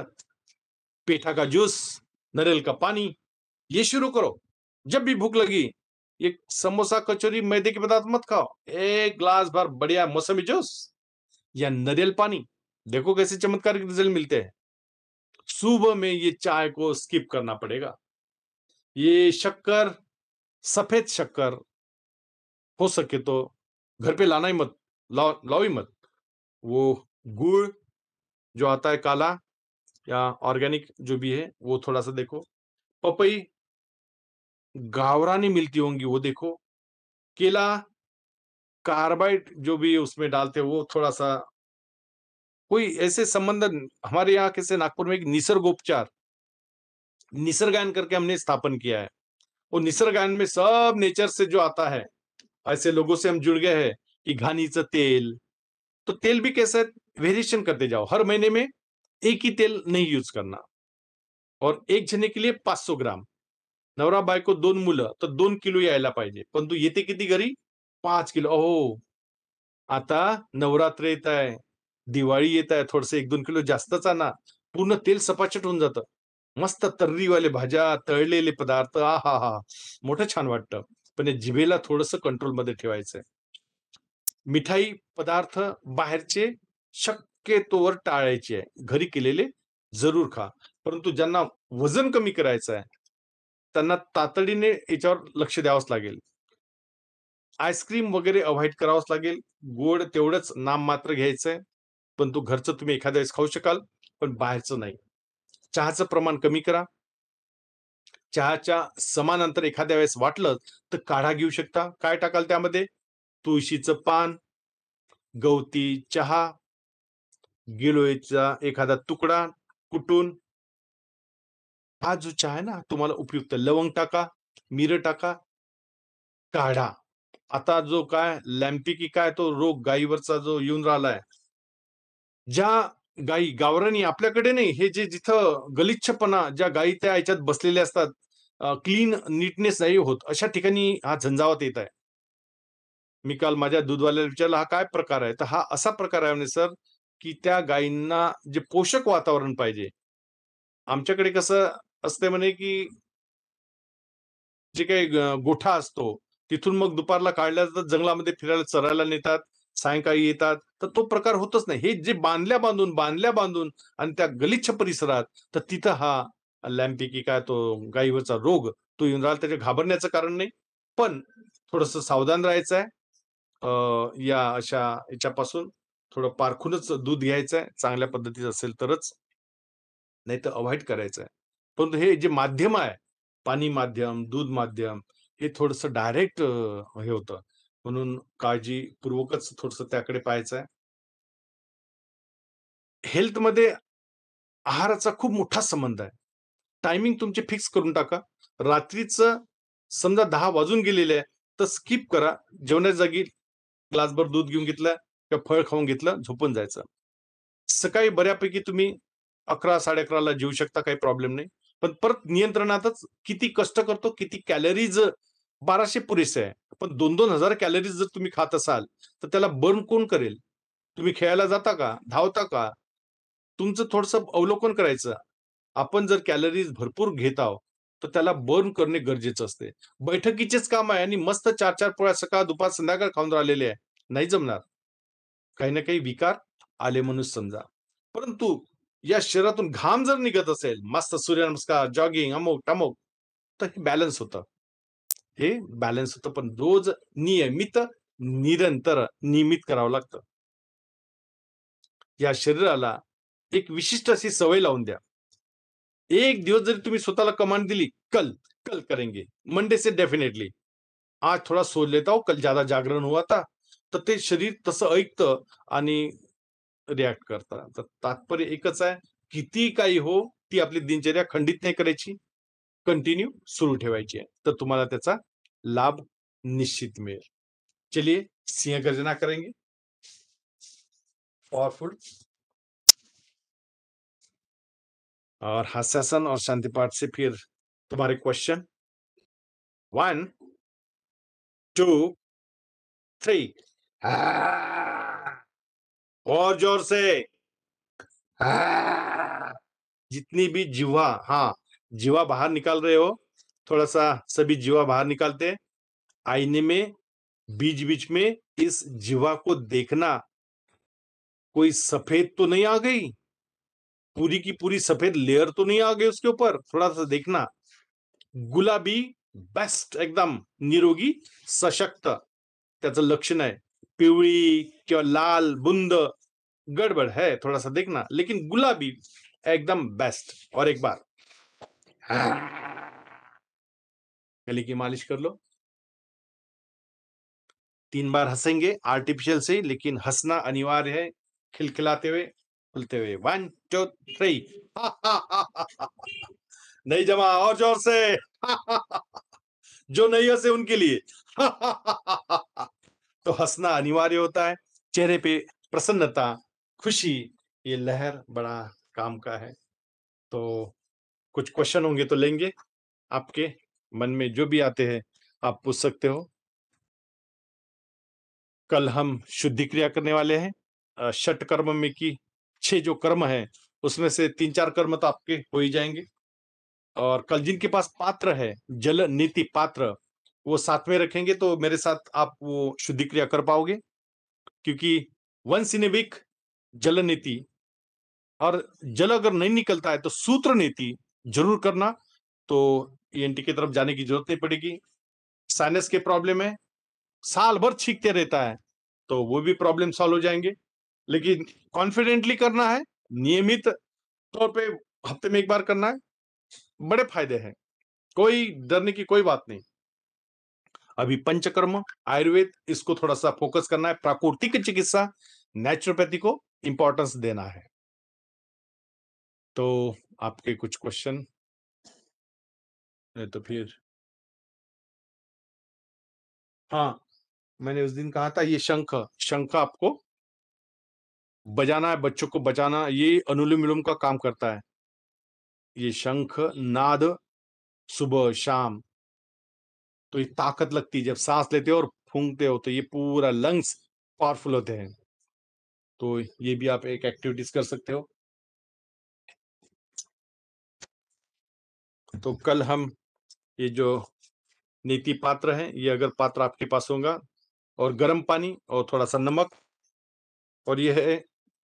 पेठा का जूस, नारियल का पानी, ये शुरू करो। जब भी भूख लगी, ये समोसा, कचौरी, मैदे के पदार्थ मत खाओ। एक ग्लास भर बढ़िया मौसमी जूस या नारियल पानी, देखो कैसे चमत्कारिक रिज़ल्ट मिलते हैं। सुबह में ये चाय को स्किप करना पड़ेगा। ये शक्कर, सफ़ेद शक्कर हो सके तो घर पे लाना ही मत लाओ लाओ ही मत। वो गुड़ जो आता है काला या ऑर्गेनिक जो भी है, वो थोड़ा-सा देखो। पपई गावरानी मिलती होंगी वो देखो। केला, कार्बाइड जो भी उसमें डालते हैं वो थोड़ा-सा कोई ऐसे संबंध हमारे यहाँ कैसे नागपुर में एक निसर्गोपचार निसर्गायन करके हमने स्थापन किया है। वो निसर्गायन में सब नेचर से जो आता है, ऐसे लोगों से हम जुड़ गए हैं कि घानीचं तेल, तो तेल भी कैसा वेरिएशन करते जाओ। हर महीने में एक ही तेल नहीं यूज़ करना और एक जणे के लिए 500 ग्राम. नवरा-बायको दोन मुलं, तर दोन किलो यायला पाहिजे. परंतु येते किती घरी? 5 किलो. अहो, आता नवरात्र येत आहे, दिवाळी येत आहे, थोडस एक दोन किलो जास्तच आणा. पूर्ण तेल सपाचट होऊन जातं. मस्त तर्रीवाले भाज्या, तळलेले पदार्थ, हा हा हा मोठं छान वाटतं. पण या जिभेला थोडस कंट्रोलमध्ये ठेवायचंय. मिठाई पदार्थ बाहेरचे शक्यतोवर टाळायचे आहे. घरी केलेले जरूर खा. परंतु ज्यांना वजन कमी करायचं आहे, त्यांना तातडीने याच्यावर लक्ष द्यावंच लागेल. आईस्क्रीम वगैरे अवॉइड करावंच लागेल. गोड तेवढंच नाममात्र घ्यायचंय. पण तो घरचं तुम्ही एखाद्या वेळेस खाऊ शकाल, पण बाहेरचं नाही. चहाचं प्रमाण कमी करा. चहाच्या समानंतर एखाद्या वेळेस वाटलं, तर काढा घेऊ शकता. काय टाकाल त्यामध्ये? तुळशीचं पान, गवती चहा, गिलोयचा एखादा तुकडा कुटून हा जो चहा आहे ना, तुम्हाला उपयुक्त लवंग टाका, मिरं टाका. काढा. आता जो काय लॅम्पी की काय तो रोग गायीवरचा जो येऊन राहिलाय. ज्या गायी गावरानी आपल्याकडे नाही, हे जे जिथं गलिच्छपणा ज्या गायी त्या याच्यात बसलेल्या असतात, क्लीन नीटनेस नाही होत, अशा ठिकाणी हा झंझावात येत आहे. मी काल माझ्या दूधवाल्याला विचारला "हा काय प्रकार आहे?" तर हा असा प्रकार आहे म्हणे सर, की त्या गायींना जे पोषक वातावरण पाहिजे. आमच्याकडे कसं असते म्हणे, की जे काही गोठा असतो, तिथून मग दुपारला काढल्या जातात, जंगलामध्ये फिरायला चरायला नेतात, सायंकाळी येतात. तर तो प्रकार होतच नाही. हे जे बांधल्या बांधून, बांधल्या बांधून आणि त्या गलिच्छ परिसरात, तर तिथं हा लॅम्पिकी काय तो गाईवरचा रोग तो येऊन राहिला. त्याच्या घाबरण्याचं कारण नाही. पण थोडस सावधान राहायचं आहे. अ, या अशा याच्यापासून थोडं पारखूनच दूध घ्यायचं आहे, चांगल्या पद्धतीचं असेल तरच. नाहीतर अवॉइड करायचं आहे. परंतु हे जे माध्यम आहे, पाणी माध्यम, दूध माध्यम, हे थोडस डायरेक्ट हे होतं. म्हणून काळजीपूर्वकच थोडस त्याकडे पाहायचं आहे. हेल्थमध्ये आहाराचा खूप मोठा संबंध आहे. टायमिंग तुमचे फिक्स करून टाका. रात्रीचं समजा दहा वाजून गेलेले आहे, तर स्किप करा. जेवणाच्या जागी ग्लासभर दूध घेऊन घेतलं किंवा फळ खाऊन घेतलं, झोपून जायचं. सकाळी बऱ्यापैकी तुम्ही अकरा साडे अकराला जेवू शकता, काही प्रॉब्लेम नाही. पण परत नियंत्रणातच किती कष्ट करतो, किती कॅलरीज बाराशे पुरेसे आहे. पण 2-2 हजार कॅलरीज जर तुम्ही खात असाल, तर त्याला बर्न कोण करेल? तुम्ही खेळायला जाता का? धावता का? तुमचं थोडंसं अवलोकन करायचं. आपण जर कॅलरीज भरपूर घेत आहोत, तर त्याला बर्न करणे गरजेचं असते. बैठकीचेच काम आहे आणि मस्त 4-4 पोळ्या सकाळ, दुपार, संध्याकाळ खाऊन राहिलेले आहे. नाही जमणार. काही ना काही विकार आले म्हणून समजा. परंतु या शरीरातून घाम जर निघत असेल, मस्त सूर्यनमस्कार, जॉगिंग, अमुक टमोक तर हे बॅलन्स होतं. हे बॅलन्स होतं, पण रोज नियमित, निरंतर, नियमित करावं लागतं. या शरीराला एक विशिष्ट अशी सवय लावून द्या. एक दिवस जरी तुम्ही स्वतःला कमांड दिली, कल, कल करेंगे, मंडे से डेफिनेटली. आज थोडा सोड लेता हो कल ज्यादा जागरण हुआ था. तर ते शरीर तसं ऐकतं आणि रिॲक्ट करतं. तर तात्पर्य एकच आहे, किती काही हो, ती आपली दिनचर्या खंडित नाही करायची. कंटिन्यू सुरू ठेवायची आहे. तर तुम्हाला त्याचा लाभ निश्चित मिळेल. चलिए, सिंह गर्जना करेंगे. पावरफुल. और हास्यासन और शांति पाठ से फिर तुम्हारे क्वेश्चन. 1 2 3 और ज़ोर से जितनी भी जीवा हाँ जीवा बाहर निकाल रहे हो थोड़ा सा सभी जीवा बाहर निकालते आईने में बीच बीच में इस जीवा को देखना। कोई सफ़ेद तो नहीं आ गई? पूरी की पूरी सफ़ेद लेयर तो नहीं आ गई उसके ऊपर? थोड़ा सा देखना। गुलाबी बेस्ट, एकदम निरोगी, सशक्त। त्याचं लक्षण आहे पिवळी किंवा लाल, बुंद, गड़बड़ है थोड़ा सा देखना। लेकिन गुलाबी, एकदम बेस्ट। और एक बार। गले की मालिश कर लो। तीन बार हंसेंगे आर्टिफिशियल से लेकिन हंसना अनिवार्य है, खिलखिलाते हुए खुलते हुए। वन टू थ्री नहीं जमा, और ज़ोर से। [LAUGHS] जो नहीं हंसे उनके लिए। [LAUGHS] तो हंसना अनिवार्य होता है। चेहरे पे प्रसन्नता, खुशी, ये लहर बड़ा काम का है। तो कुछ क्वेश्चन होंगे तो लेंगे आपके। मन में जो भी आते हैं, आप पूछ सकते हो। कल हम शुद्धि क्रिया करने वाले हैं षट कर्म में की छह जो कर्म है, उसमें से तीन चार कर्म तो आपके हो ही जाएँगे। और कल जिनके पास पात्र है, जल नीति पात्र, वो साथ में रखेंगे तो मेरे साथ आप वो शुद्धि क्रिया कर पाओगे। क्योंकि वंस इन ए वीक जल नीति, और जल अगर नहीं निकलता है तो सूत्र नीति ज़रूर करना तो ईएनटी की तरफ़ जाने की ज़रूरत नहीं पड़ेगी। साइनस के प्रॉब्लम है। साल भर छींकते रहता है तो वो भी प्रॉब्लम सॉल्व हो जाएँगे। लेकिन कॉन्फिडेंटली करना है, नियमित तौर पे हफ़्ते में एक बार करना है, बड़े फ़ायदे हैं। कोई डरने की कोई बात नहीं। अभी पंचकर्म, आयुर्वेद, इसको थोड़ा सा फोकस करना है। प्राकृतिक चिकित्सा नेचुरोपैथी को इंपॉर्टेंस देना है। तो आपके कुछ क्वेश्चन तो फिर? हाँ। मैंने उस दिन कहा था, ये शंख शंख आपको बजाना है, बच्चों को बचाना ये अनुलोम विलोम का काम करता है। ये शंख, नाद, सुबह, शाम। तो ये ताकत लगती है, जब सांस लेते हो और फूंकते हो तो ये पूरा लंग्स पावरफुल होते हैं। तो ये भी आप एक एक्टिविटीज़ कर सकते हो। तो कल हम ये जो नीति पात्र है, ये अगर पात्र आपके पास होगा, और गर्म पानी और थोड़ा सा नमक, और यह है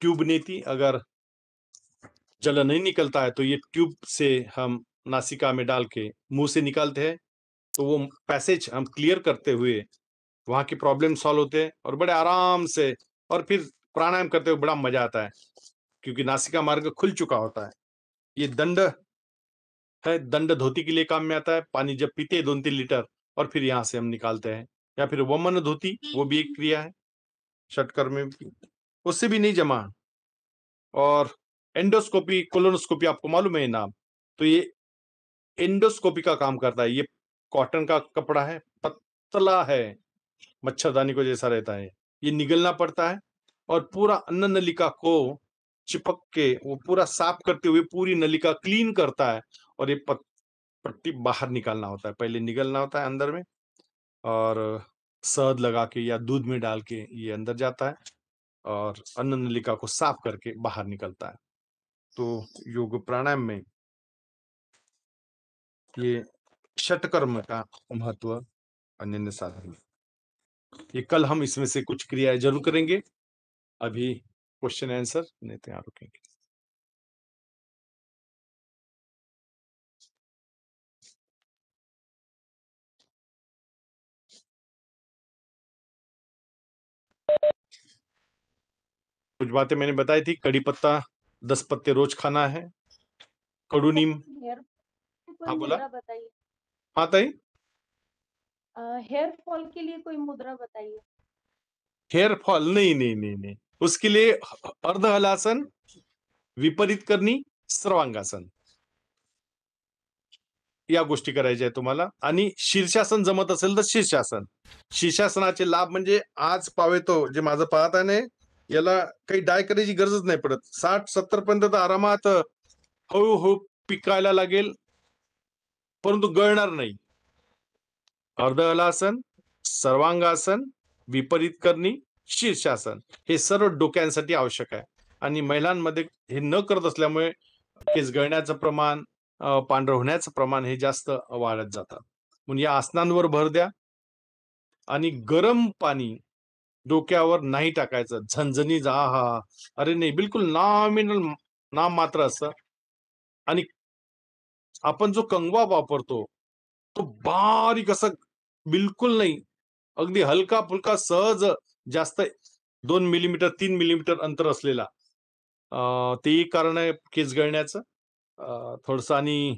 ट्यूब नीति, अगर जल नहीं निकलता है तो ये ट्यूब से हम नासिका में डाल के मुँह से निकालते हैं तो वो पैसेज हम क्लियर करते हुए वहाँ की प्रॉब्लम सॉल्व होते हैं, और बड़े आराम से, और फिर प्राणायाम करते हुए बड़ा मज़ा आता है, क्योंकि नासिका मार्ग खुल चुका होता है। ये दंड है, दंड धोती के लिए काम में आता है, पानी जब पीते हैं दोन तीन लीटर और फिर यहाँ से हम निकालते हैं। या फिर वमन धोती, वो भी एक क्रिया है, षटकर में उससे भी नहीं जमा। और एंडोस्कोपी, कोलोनोस्कोपी, आपको मालूम है नाम? तो ये एंडोस्कोपी का काम करता है। ये कॉटन का कपड़ा है, पतला है, मच्छरदानी को जैसा रहता है। ये निगलना पड़ता है और पूरा अन्न नलिका को चिपक के, वो पूरा साफ़ करते हुए पूरी नलिका क्लीन करता है। और ये पट्टी बाहर निकालना होता है। पहले निकलना होता है अंदर में और शहद लगा के या दूध में डाल के ये अंदर जाता है और अन्न नलिका को साफ़ करके बाहर निकलता है। तो योग प्राणायाम में ये षटकर्म का महत्व अन्य साधन ये कल हम इसमें से कुछ क्रियाएँ ज़रूर करेंगे। अभी क्वेश्चन आंसर नहीं तैयार रुकेंगे। कुछ बातें मैंने बताई थी कड़ी पत्ता दस पत्ते रोज खाना है कड़ू नीम हाँ बोला हाँ ताई हेयर फॉल के लिए कोई मुद्रा बताइए? हेयर फॉल नहीं, नहीं, नहीं, नहीं. उसके लिए ह अर्ध हलासन, विपरीत करणी, सर्वांगासन. या गोष्टी करायच्या आहेत तुम्हाला आणि शीर्षासन जमत असेल तर शीर्षासन. शीर्षासनाचे लाभ म्हणजे आज पावेतो जे माझं पाहत आहे याला काही डाय करायची गरजच नाही पडत. 60-70 पर्यंत तर आरामात हळूहळू पिकायला लागेल. परंतु गळणार नाही. अर्धहलासन सर्वांगासन, विपरीत करणी, शीर्षासन हे सर्व डोक्यांसाठी आवश्यक आहे आणि महिलांमध्ये हे न करत असल्यामुळे केस गळण्याचं प्रमाण, पांढर पांढरं होण्याचं प्रमाण हे जास्त वाढत जातं. म्हणून या आसनांवर भर द्या. आणि गरम पाणी डोक्यावर नाही टाकायचं. झनझनी जा हा अरे नाही, बिलकुल नॉमिनल नाममात्र असं आणि आपण जो कंगवा वापरतो, तो बारीक असं बिलकुल नाही. अगदी हलका-फुलका सहज जास्त दोन मिलीमीटर, तीन मिलीमीटर अंतर असलेला. ते एक कारण आहे केस गळण्याचं. थोडस आणि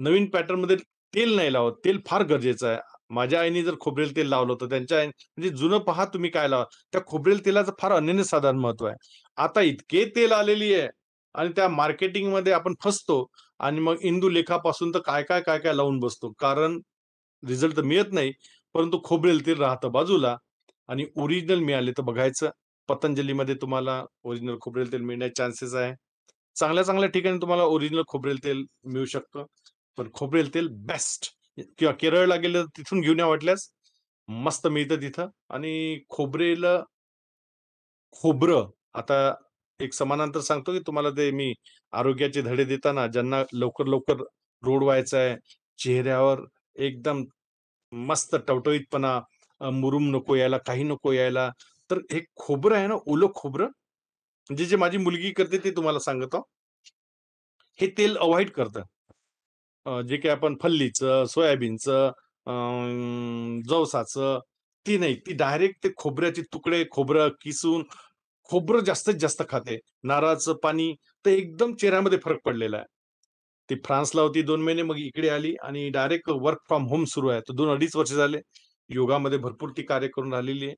नवीन पॅटर्नमध्ये तेल नाही लावत. तेल फार गरजेचं आहे. माझ्या आईने जर खोबरेल तेल लावलं होतं, त्यांच्या आई म्हणजे जुनं पहा तुम्ही काय लावा. त्या खोबरेल तेलाचं फार अनन्यसाधारण महत्त्व आहे. आता इतके तेल आलेली आहे आणि त्या मार्केटिंगमध्ये आपण फसतो आणि मग इंदू लेखापासून तर काय-काय, काय-काय लावून बसतो. कारण रिझल्ट तर मिळत नाही, परंतु खोबरेल तेल राहतं बाजूला आणि ओरिजिनल मिळाले तर बघायचं. पतंजलीमध्ये तुम्हाला ओरिजिनल खोबरेल तेल मिळण्याचे चान्सेस आहे. चांगल्या-चांगल्या ठिकाणी तुम्हाला ओरिजिनल खोबरेल तेल मिळू शकतं. पण खोबरेल तेल बेस्ट किंवा केरळला गेलं तिथून घेऊन या वाटल्यास. मस्त मिळतं तिथं आणि खोबरेल खोबरं आता एक समानांतर सांगतो की तुम्हाला ते मी आरोग्याचे धडे देताना ज्यांना लवकर-लवकर रोड व्हायचा आहे, चेहऱ्यावर एकदम मस्त टवटवीतपणा, मुरुम नको यायला, काही नको यायला, तर हे खोबरं आहे ना, ओलं खोबरं, म्हणजे जे माझी मुलगी करते ते तुम्हाला सांगतो हे तेल अवॉइड करतं. जे काही आपण फल्लीचं, सोयाबीनचं, अ, जवसाचं, ती नाही. ती डायरेक्ट ते खोबऱ्याचे तुकडे, खोबरं किसून खोबरं जास्तीत जास्त खाते. नारळाचं पाणी, तर एकदम चेहऱ्यामध्ये फरक पडलेला आहे. ती फ्रान्सला होती दोन महिने, मग इकडे आली आणि डायरेक्ट वर्क फ्रॉम होम सुरू आहे. तर 2-2.5 वर्ष झाले. योगामध्ये भरपूर ती कार्य करून राहिलेली आहे.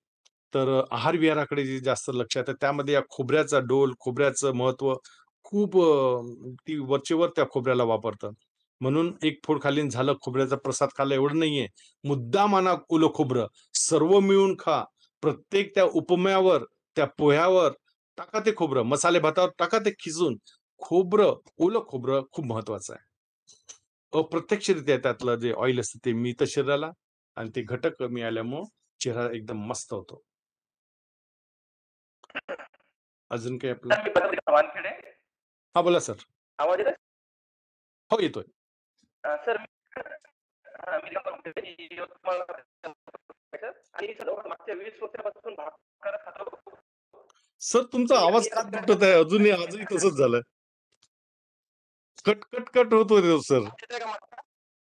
तर आहार विहाराकडे जे जास्त लक्ष आहे, तर त्यामध्ये या खोबऱ्याचा डोल, खोबऱ्याचं महत्त्व खूप ती वरचेवर त्या खोबऱ्याला वापरतात. म्हणून एक फोड आणि झालं, खोबऱ्याचा प्रसाद खाल्ला एवढं नाहीये. मुद्दाम आणा ओलं खोबरं. सर्व मिळून खा. प्रत्येक त्या उपम्यावर, त्या पोह्यावर टाका ते खोबरं. मसाले भातावर टाका ते खिसून. खोबरं, ओलं खोबरं खूप महत्त्वाचं आहे. अप्रत्यक्षरित्या त्यातलं जे ऑइल असतं ते मिळतं शरीराला आणि ते घटक मिळाल्यामुळं चेहरा एकदम मस्त होतो. अजून काही आपलं? हां, बोला सर. आवाज येतोय? हो, येतोय. सर हां, मी यवतमाळला आणि सर मागच्या 20 वर्षापासून भाकर खातो. सर तुमचा आवाज तुटत आहे? अजूनही आजही तसंच झालंय. कट, कट, कट होतोय तो सर.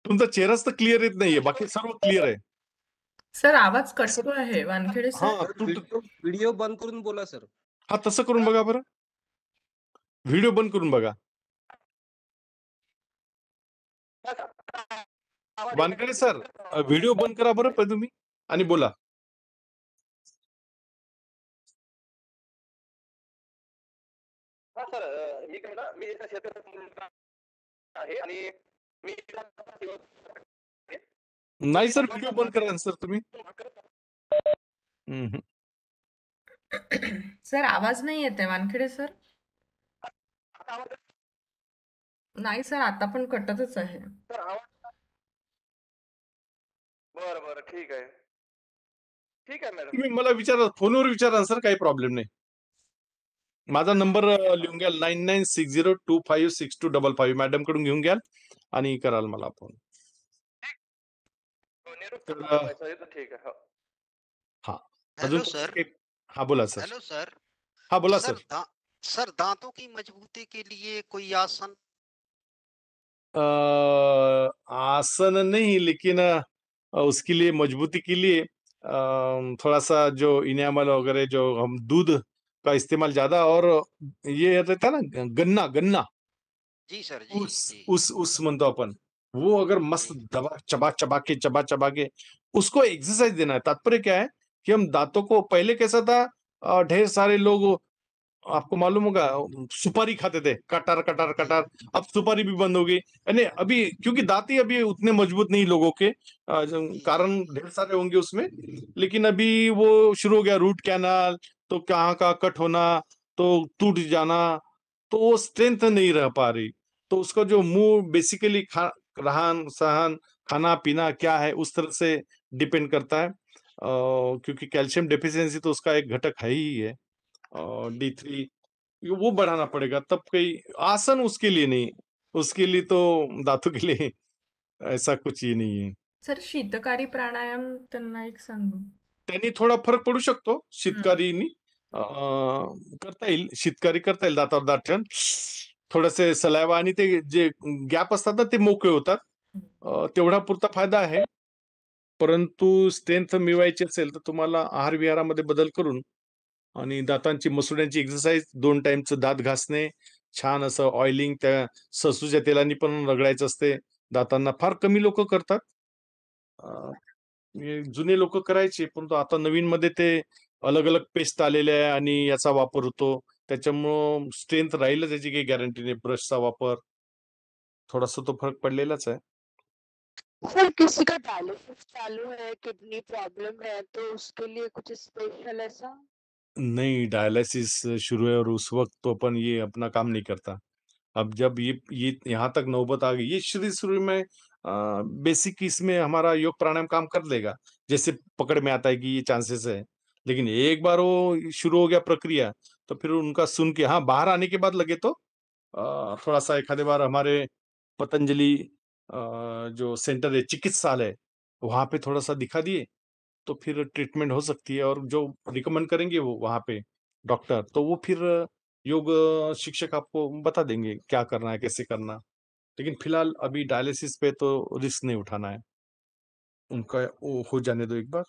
तुमचा चेहराच तर क्लिअर येत नाहीये. बाकी सर्व क्लिअर आहे. सर आवाज कटतो आहे. वानखेडे सर. हां, तुट व्हिडिओ व्हिडिओ बंद करून बोला सर. हां, तसं करून बघा बरं. व्हिडिओ बंद करून बघा. वानखेडे सर, व्हिडिओ बंद करा बरं पहिले तुम्ही आणि बोला. सर अ, मी काय ना, मी एका शेतकऱ्याचा मुलगा आहे आणि मी नाही सर, व्हिडिओ बंद करा ना सर तुम्ही. सर आवाज नाही येत आहे वानखेडे सर. नाही सर, आता पण कटतच आहे. बरं, बरं. ठीक आहे. ठीक आहे मॅडम. तुम्ही मला विचारा, फोनवर विचारा ना सर, काही प्रॉब्लेम नाही. माझा नंबर अ, लिहून घ्या 9960256255 मॅडमकडून घेऊन घ्याल आणि कराल मला फ़ोन. हो, निरोप तर सांगा अ व्हायचा आहे तर ठीक आहे. हो. हाँ. अजून हेलो तुमचं सर. हाँ, बोला सर. Hello sir. हाँ, बोला सर सर. दा सर दांतों की मजबूती के लिए कोई आसन? अ, आसन नहीं लेकिन उसके लिए मजबूती के लिए अ, थोड़ा-सा जो इनेमल वगैरह जो हम दूध का इस्तेमाल ज़्यादा और ये रहता है ना गन्ना, गन्ना. जी सर, जी, ऊस, जी. ऊस, ऊस म्हणतो आपण. वो अगर मस्त दबा चबा चबा के चबा चबा के उसको एक्सरसाइज देना है तात्पर्य क्या है कि हम दांतों को पहले कैसा था ढेर सारे लोग आपको मालूम होगा सुपारी खाते थे कटार कटार कटार। अब सुपारी भी बंद हो गई। यानी अभी क्योंकि दांत अभी उतने मज़बूत नहीं लोगों के कारण ढेर सारे होंगे उसमें। लेकिन अभी वो शुरू हो गया रूट कैनाल तो कहाँ का कट होना तो टूट जाना तो वो स्ट्रेंथ नहीं रह पा रही। तो उसका जो मुँह बेसिकली खा रहन सहन खाना पीना क्या है उस तरह से डिपेंड करता है। अ, क्योंकि कैल्शियम डेफिशिएंसी तो उसका एक घटक है ही है। डी थ्री वो बढ़ाना पड़ेगा तब कई आसन उसके लिए नहीं उसके लिए तो दातू के लिए ऐसा कुछ ही नहीं आहे सर शीतकारी प्राणायाम त्यांना एक सांगू? त्यांनी थोडा फरक पडू शकतो शेतकरीनी करता येईल शेतकरी करता येईल दातावर दात ठेवून. थोडंसे सलायवा आणि ते जे गॅप असतात ना ते मोकळे होतात. तेवढा पुरता फायदा आहे. परंतु स्ट्रेंथ मिळवायची असेल तर तुम्हाला आहार विहारामध्ये बदल करून आणि दातांची मसुड्यांची एक्सरसाइज दोन टाइमचं दात घासणे छान असं ऑइलिंग त्या ससूच्या तेलाने पण रगडायचं असते. दातांना फार कमी लोक करतात. जुने लोक करायचे परंतु आता नवीन मध्ये ते अलग अलग पेस्ट आलेले आहे आणि याचा वापर होतो. त्याच्यामुळं स्ट्रेंथ राहील त्याची काही गॅरंटी नाही ब्रशचा वापर. थोडासा तो फरक पडलेलाच आहे. सर किसी का डायलिसिस चालू है किडनी प्रॉब्लम है तो उसके लिए कुछ स्पेशल ऐसा नहीं डायलिसिस शुरू है और उस वक्त तो अपन ये अपना काम नहीं करता। अब जब ये ये यहाँ तक नौबत आ गई ये शुरू शुरू में बेसिक इसमें हमारा योग प्राणायाम काम कर लेगा। जैसे पकड़ में आता है कि ये चांसेस है लेकिन एक बार वो शुरू हो गया प्रक्रिया तो फिर उनका सुन के हाँ बाहर आने के बाद लगे तो अ, थोड़ा सा एक आधे बार हमारे पतंजलि जो सेंटर है चिकित्सालय वहाँ पे थोड़ा सा दिखा दिए। तो फिर ट्रीटमेंट हो सकती है और जो रिकमेंड करेंगे वो वहाँ पे डॉक्टर तो वो फिर योग शिक्षक आपको बता देंगे क्या करना है कैसे करना लेकिन फ़िलहाल अभी डायलिसिस पे तो रिस्क नहीं उठाना है। उनका वो हो जाने दो एक बार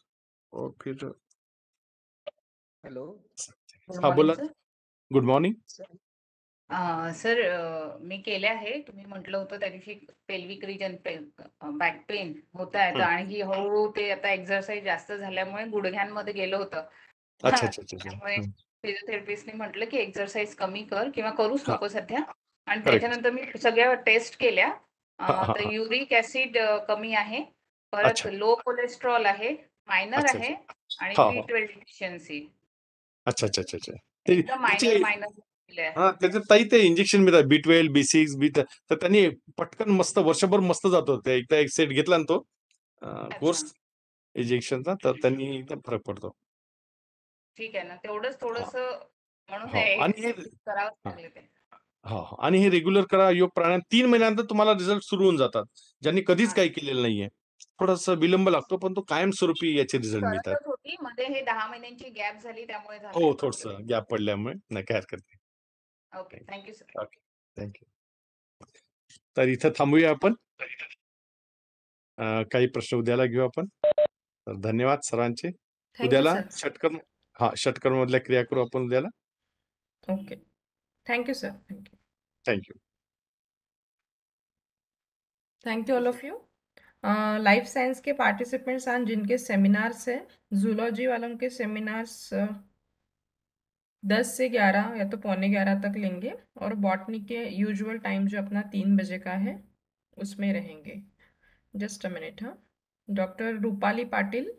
और फिर हेलो। गुड हाँ बोला मॉर्निंग सर। Good morning. अं, सर अं, मी केले आहे तुम्ही म्हटलं होतं त्या दिवशी पेल्विक रिजन बॅक पेन होत आहे तर. आणि हळूहळू ते आता एक्झरसाईज जास्त झाल्यामुळे गुडघ्यांमध्ये गेलं होतं अच्छा अच्छा अच्छा अच्छा त्यामुळे. फिजिओथेरपिस्टने म्हटलं की एक्झरसाईज कमी कर किंवा करूच हा. नको सध्या आणि. त्याच्यानंतर मी सगळ्या टेस्ट केल्या हा, हा, तर हा. युरिक ऍसिड कमी आहे परत अच्छा. लो कोलेस्ट्रॉल आहे मायनर अच्छा, आहे आणि हा, बी हा. ट्वेल्व डिफिशियन्सी अच्छा अच्छा अच्छा अच्छा ते एकदम मायनर मायनर दिले आहे हा त्याच्यात ताई ते इंजेक्शन मिळतात B twelve B six B तर त्यांनी पटकन मस्त वर्षभर मस्त जातो. ते एकदा एक सेट घेतला ना तो कोर्स इंजेक्शनचा तर त्यांनी एकदम फरक पडतो. ठीक आहे ना तेवढंच थोडस म्हणून हो हे आणि हे करावंच हा. लागले ते. हा हा. आणि हे रेग्युलर करा योग प्राणायाम तीन महिन्यानंतर तुम्हाला रिझल्ट सुरू होऊन जातात. ज्यांनी कधीच हा. काही केलेलं नाहीये. थोडासा विलंब लागतो पण तो कायमस्वरूपी याचे रिझल्ट मिळतात. करतच होती मध्ये हे दहा महिन्यांची गॅप झाली त्यामुळे हो थोडस. गॅप पडल्यामुळे नाही काय हरकत नाही ओके थँक्यू सर. थँक्यू तर इथं थांबूया आपण. काही प्रश्न उद्याला घेऊ आपण. तर धन्यवाद सरांचे. उद्याला षटकर्म हा षटकर्म मधल्या क्रिया करू आपण उद्याला. Okay. Thank you sir. Thank you. Thank you thank you all of you. Life science के पार्टिसिपेंट्स आज जिनके सेमिनार्स है जूलॉजी वालों के सेमिनार्स दस से ग्यारह या तो पौने ग्यारह तक लेंगे और बॉटनी के यूजुअल टाइम जो अपना तीन बजे का है उसमें रहेंगे। जस्ट अ मिनट हाँ। डॉक्टर रूपाली पाटिल?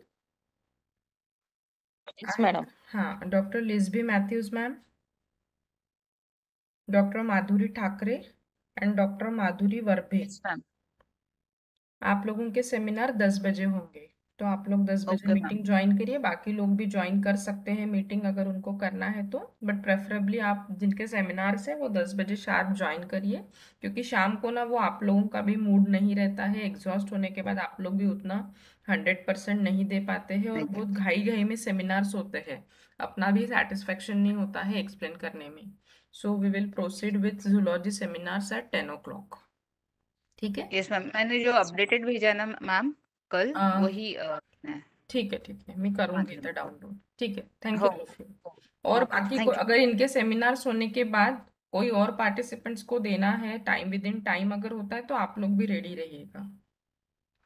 मैडम। हाँ doctor Lizby Mathews ma'am doctor Madhuri Thackeray and doctor Madhuri Varbhe. आप लोगों के सेमिनार दस बजे होंगे। तो आप लोग दस बजे ओके मैम। मीटिंग ज्वाइन करिए बाकी लोग भी ज्वाइन कर सकते हैं मीटिंग अगर उनको करना है तो। बट प्रेफरेबली आप जिनके सेमिनार्स है वो दस बजे शार्प ज्वाइन करिए क्योंकि शाम को ना वो आप लोगों का भी मूड नहीं रहता है एग्जॉस्ट होने के बाद आप लोग भी उतना हंड्रेड परसेंट नहीं दे पाते हैं और नहीं बहुत घाई घाई में सेमिनार्स होते हैं अपना भी सेटिस्फेक्शन नहीं होता है एक्सप्लेन करने में। So we will proceed with zoology seminars at ten o'clock ठीक है? यस मैम मैंने जो अपडेटेड भेजा ना मैम कल वही अ, है। ठीक है ठीक है मैं करूँगी जी, इधर डाउनलोड ठीक है thank you all of you और ओके बाकी थैंक को यू अगर इनके सेमिनार्स होने के बाद कोई और पार्टिसिपेंट्स को देना है टाइम विद इन टाइम अगर होता है तो आप लोग भी रेडी रहिएगा।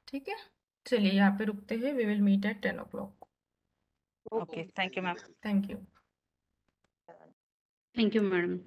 ठीक है? चलिए यहाँ पे रुकते हैं। We will meet at ten o'clock okay thank you ma'am thank you Thank you, madam.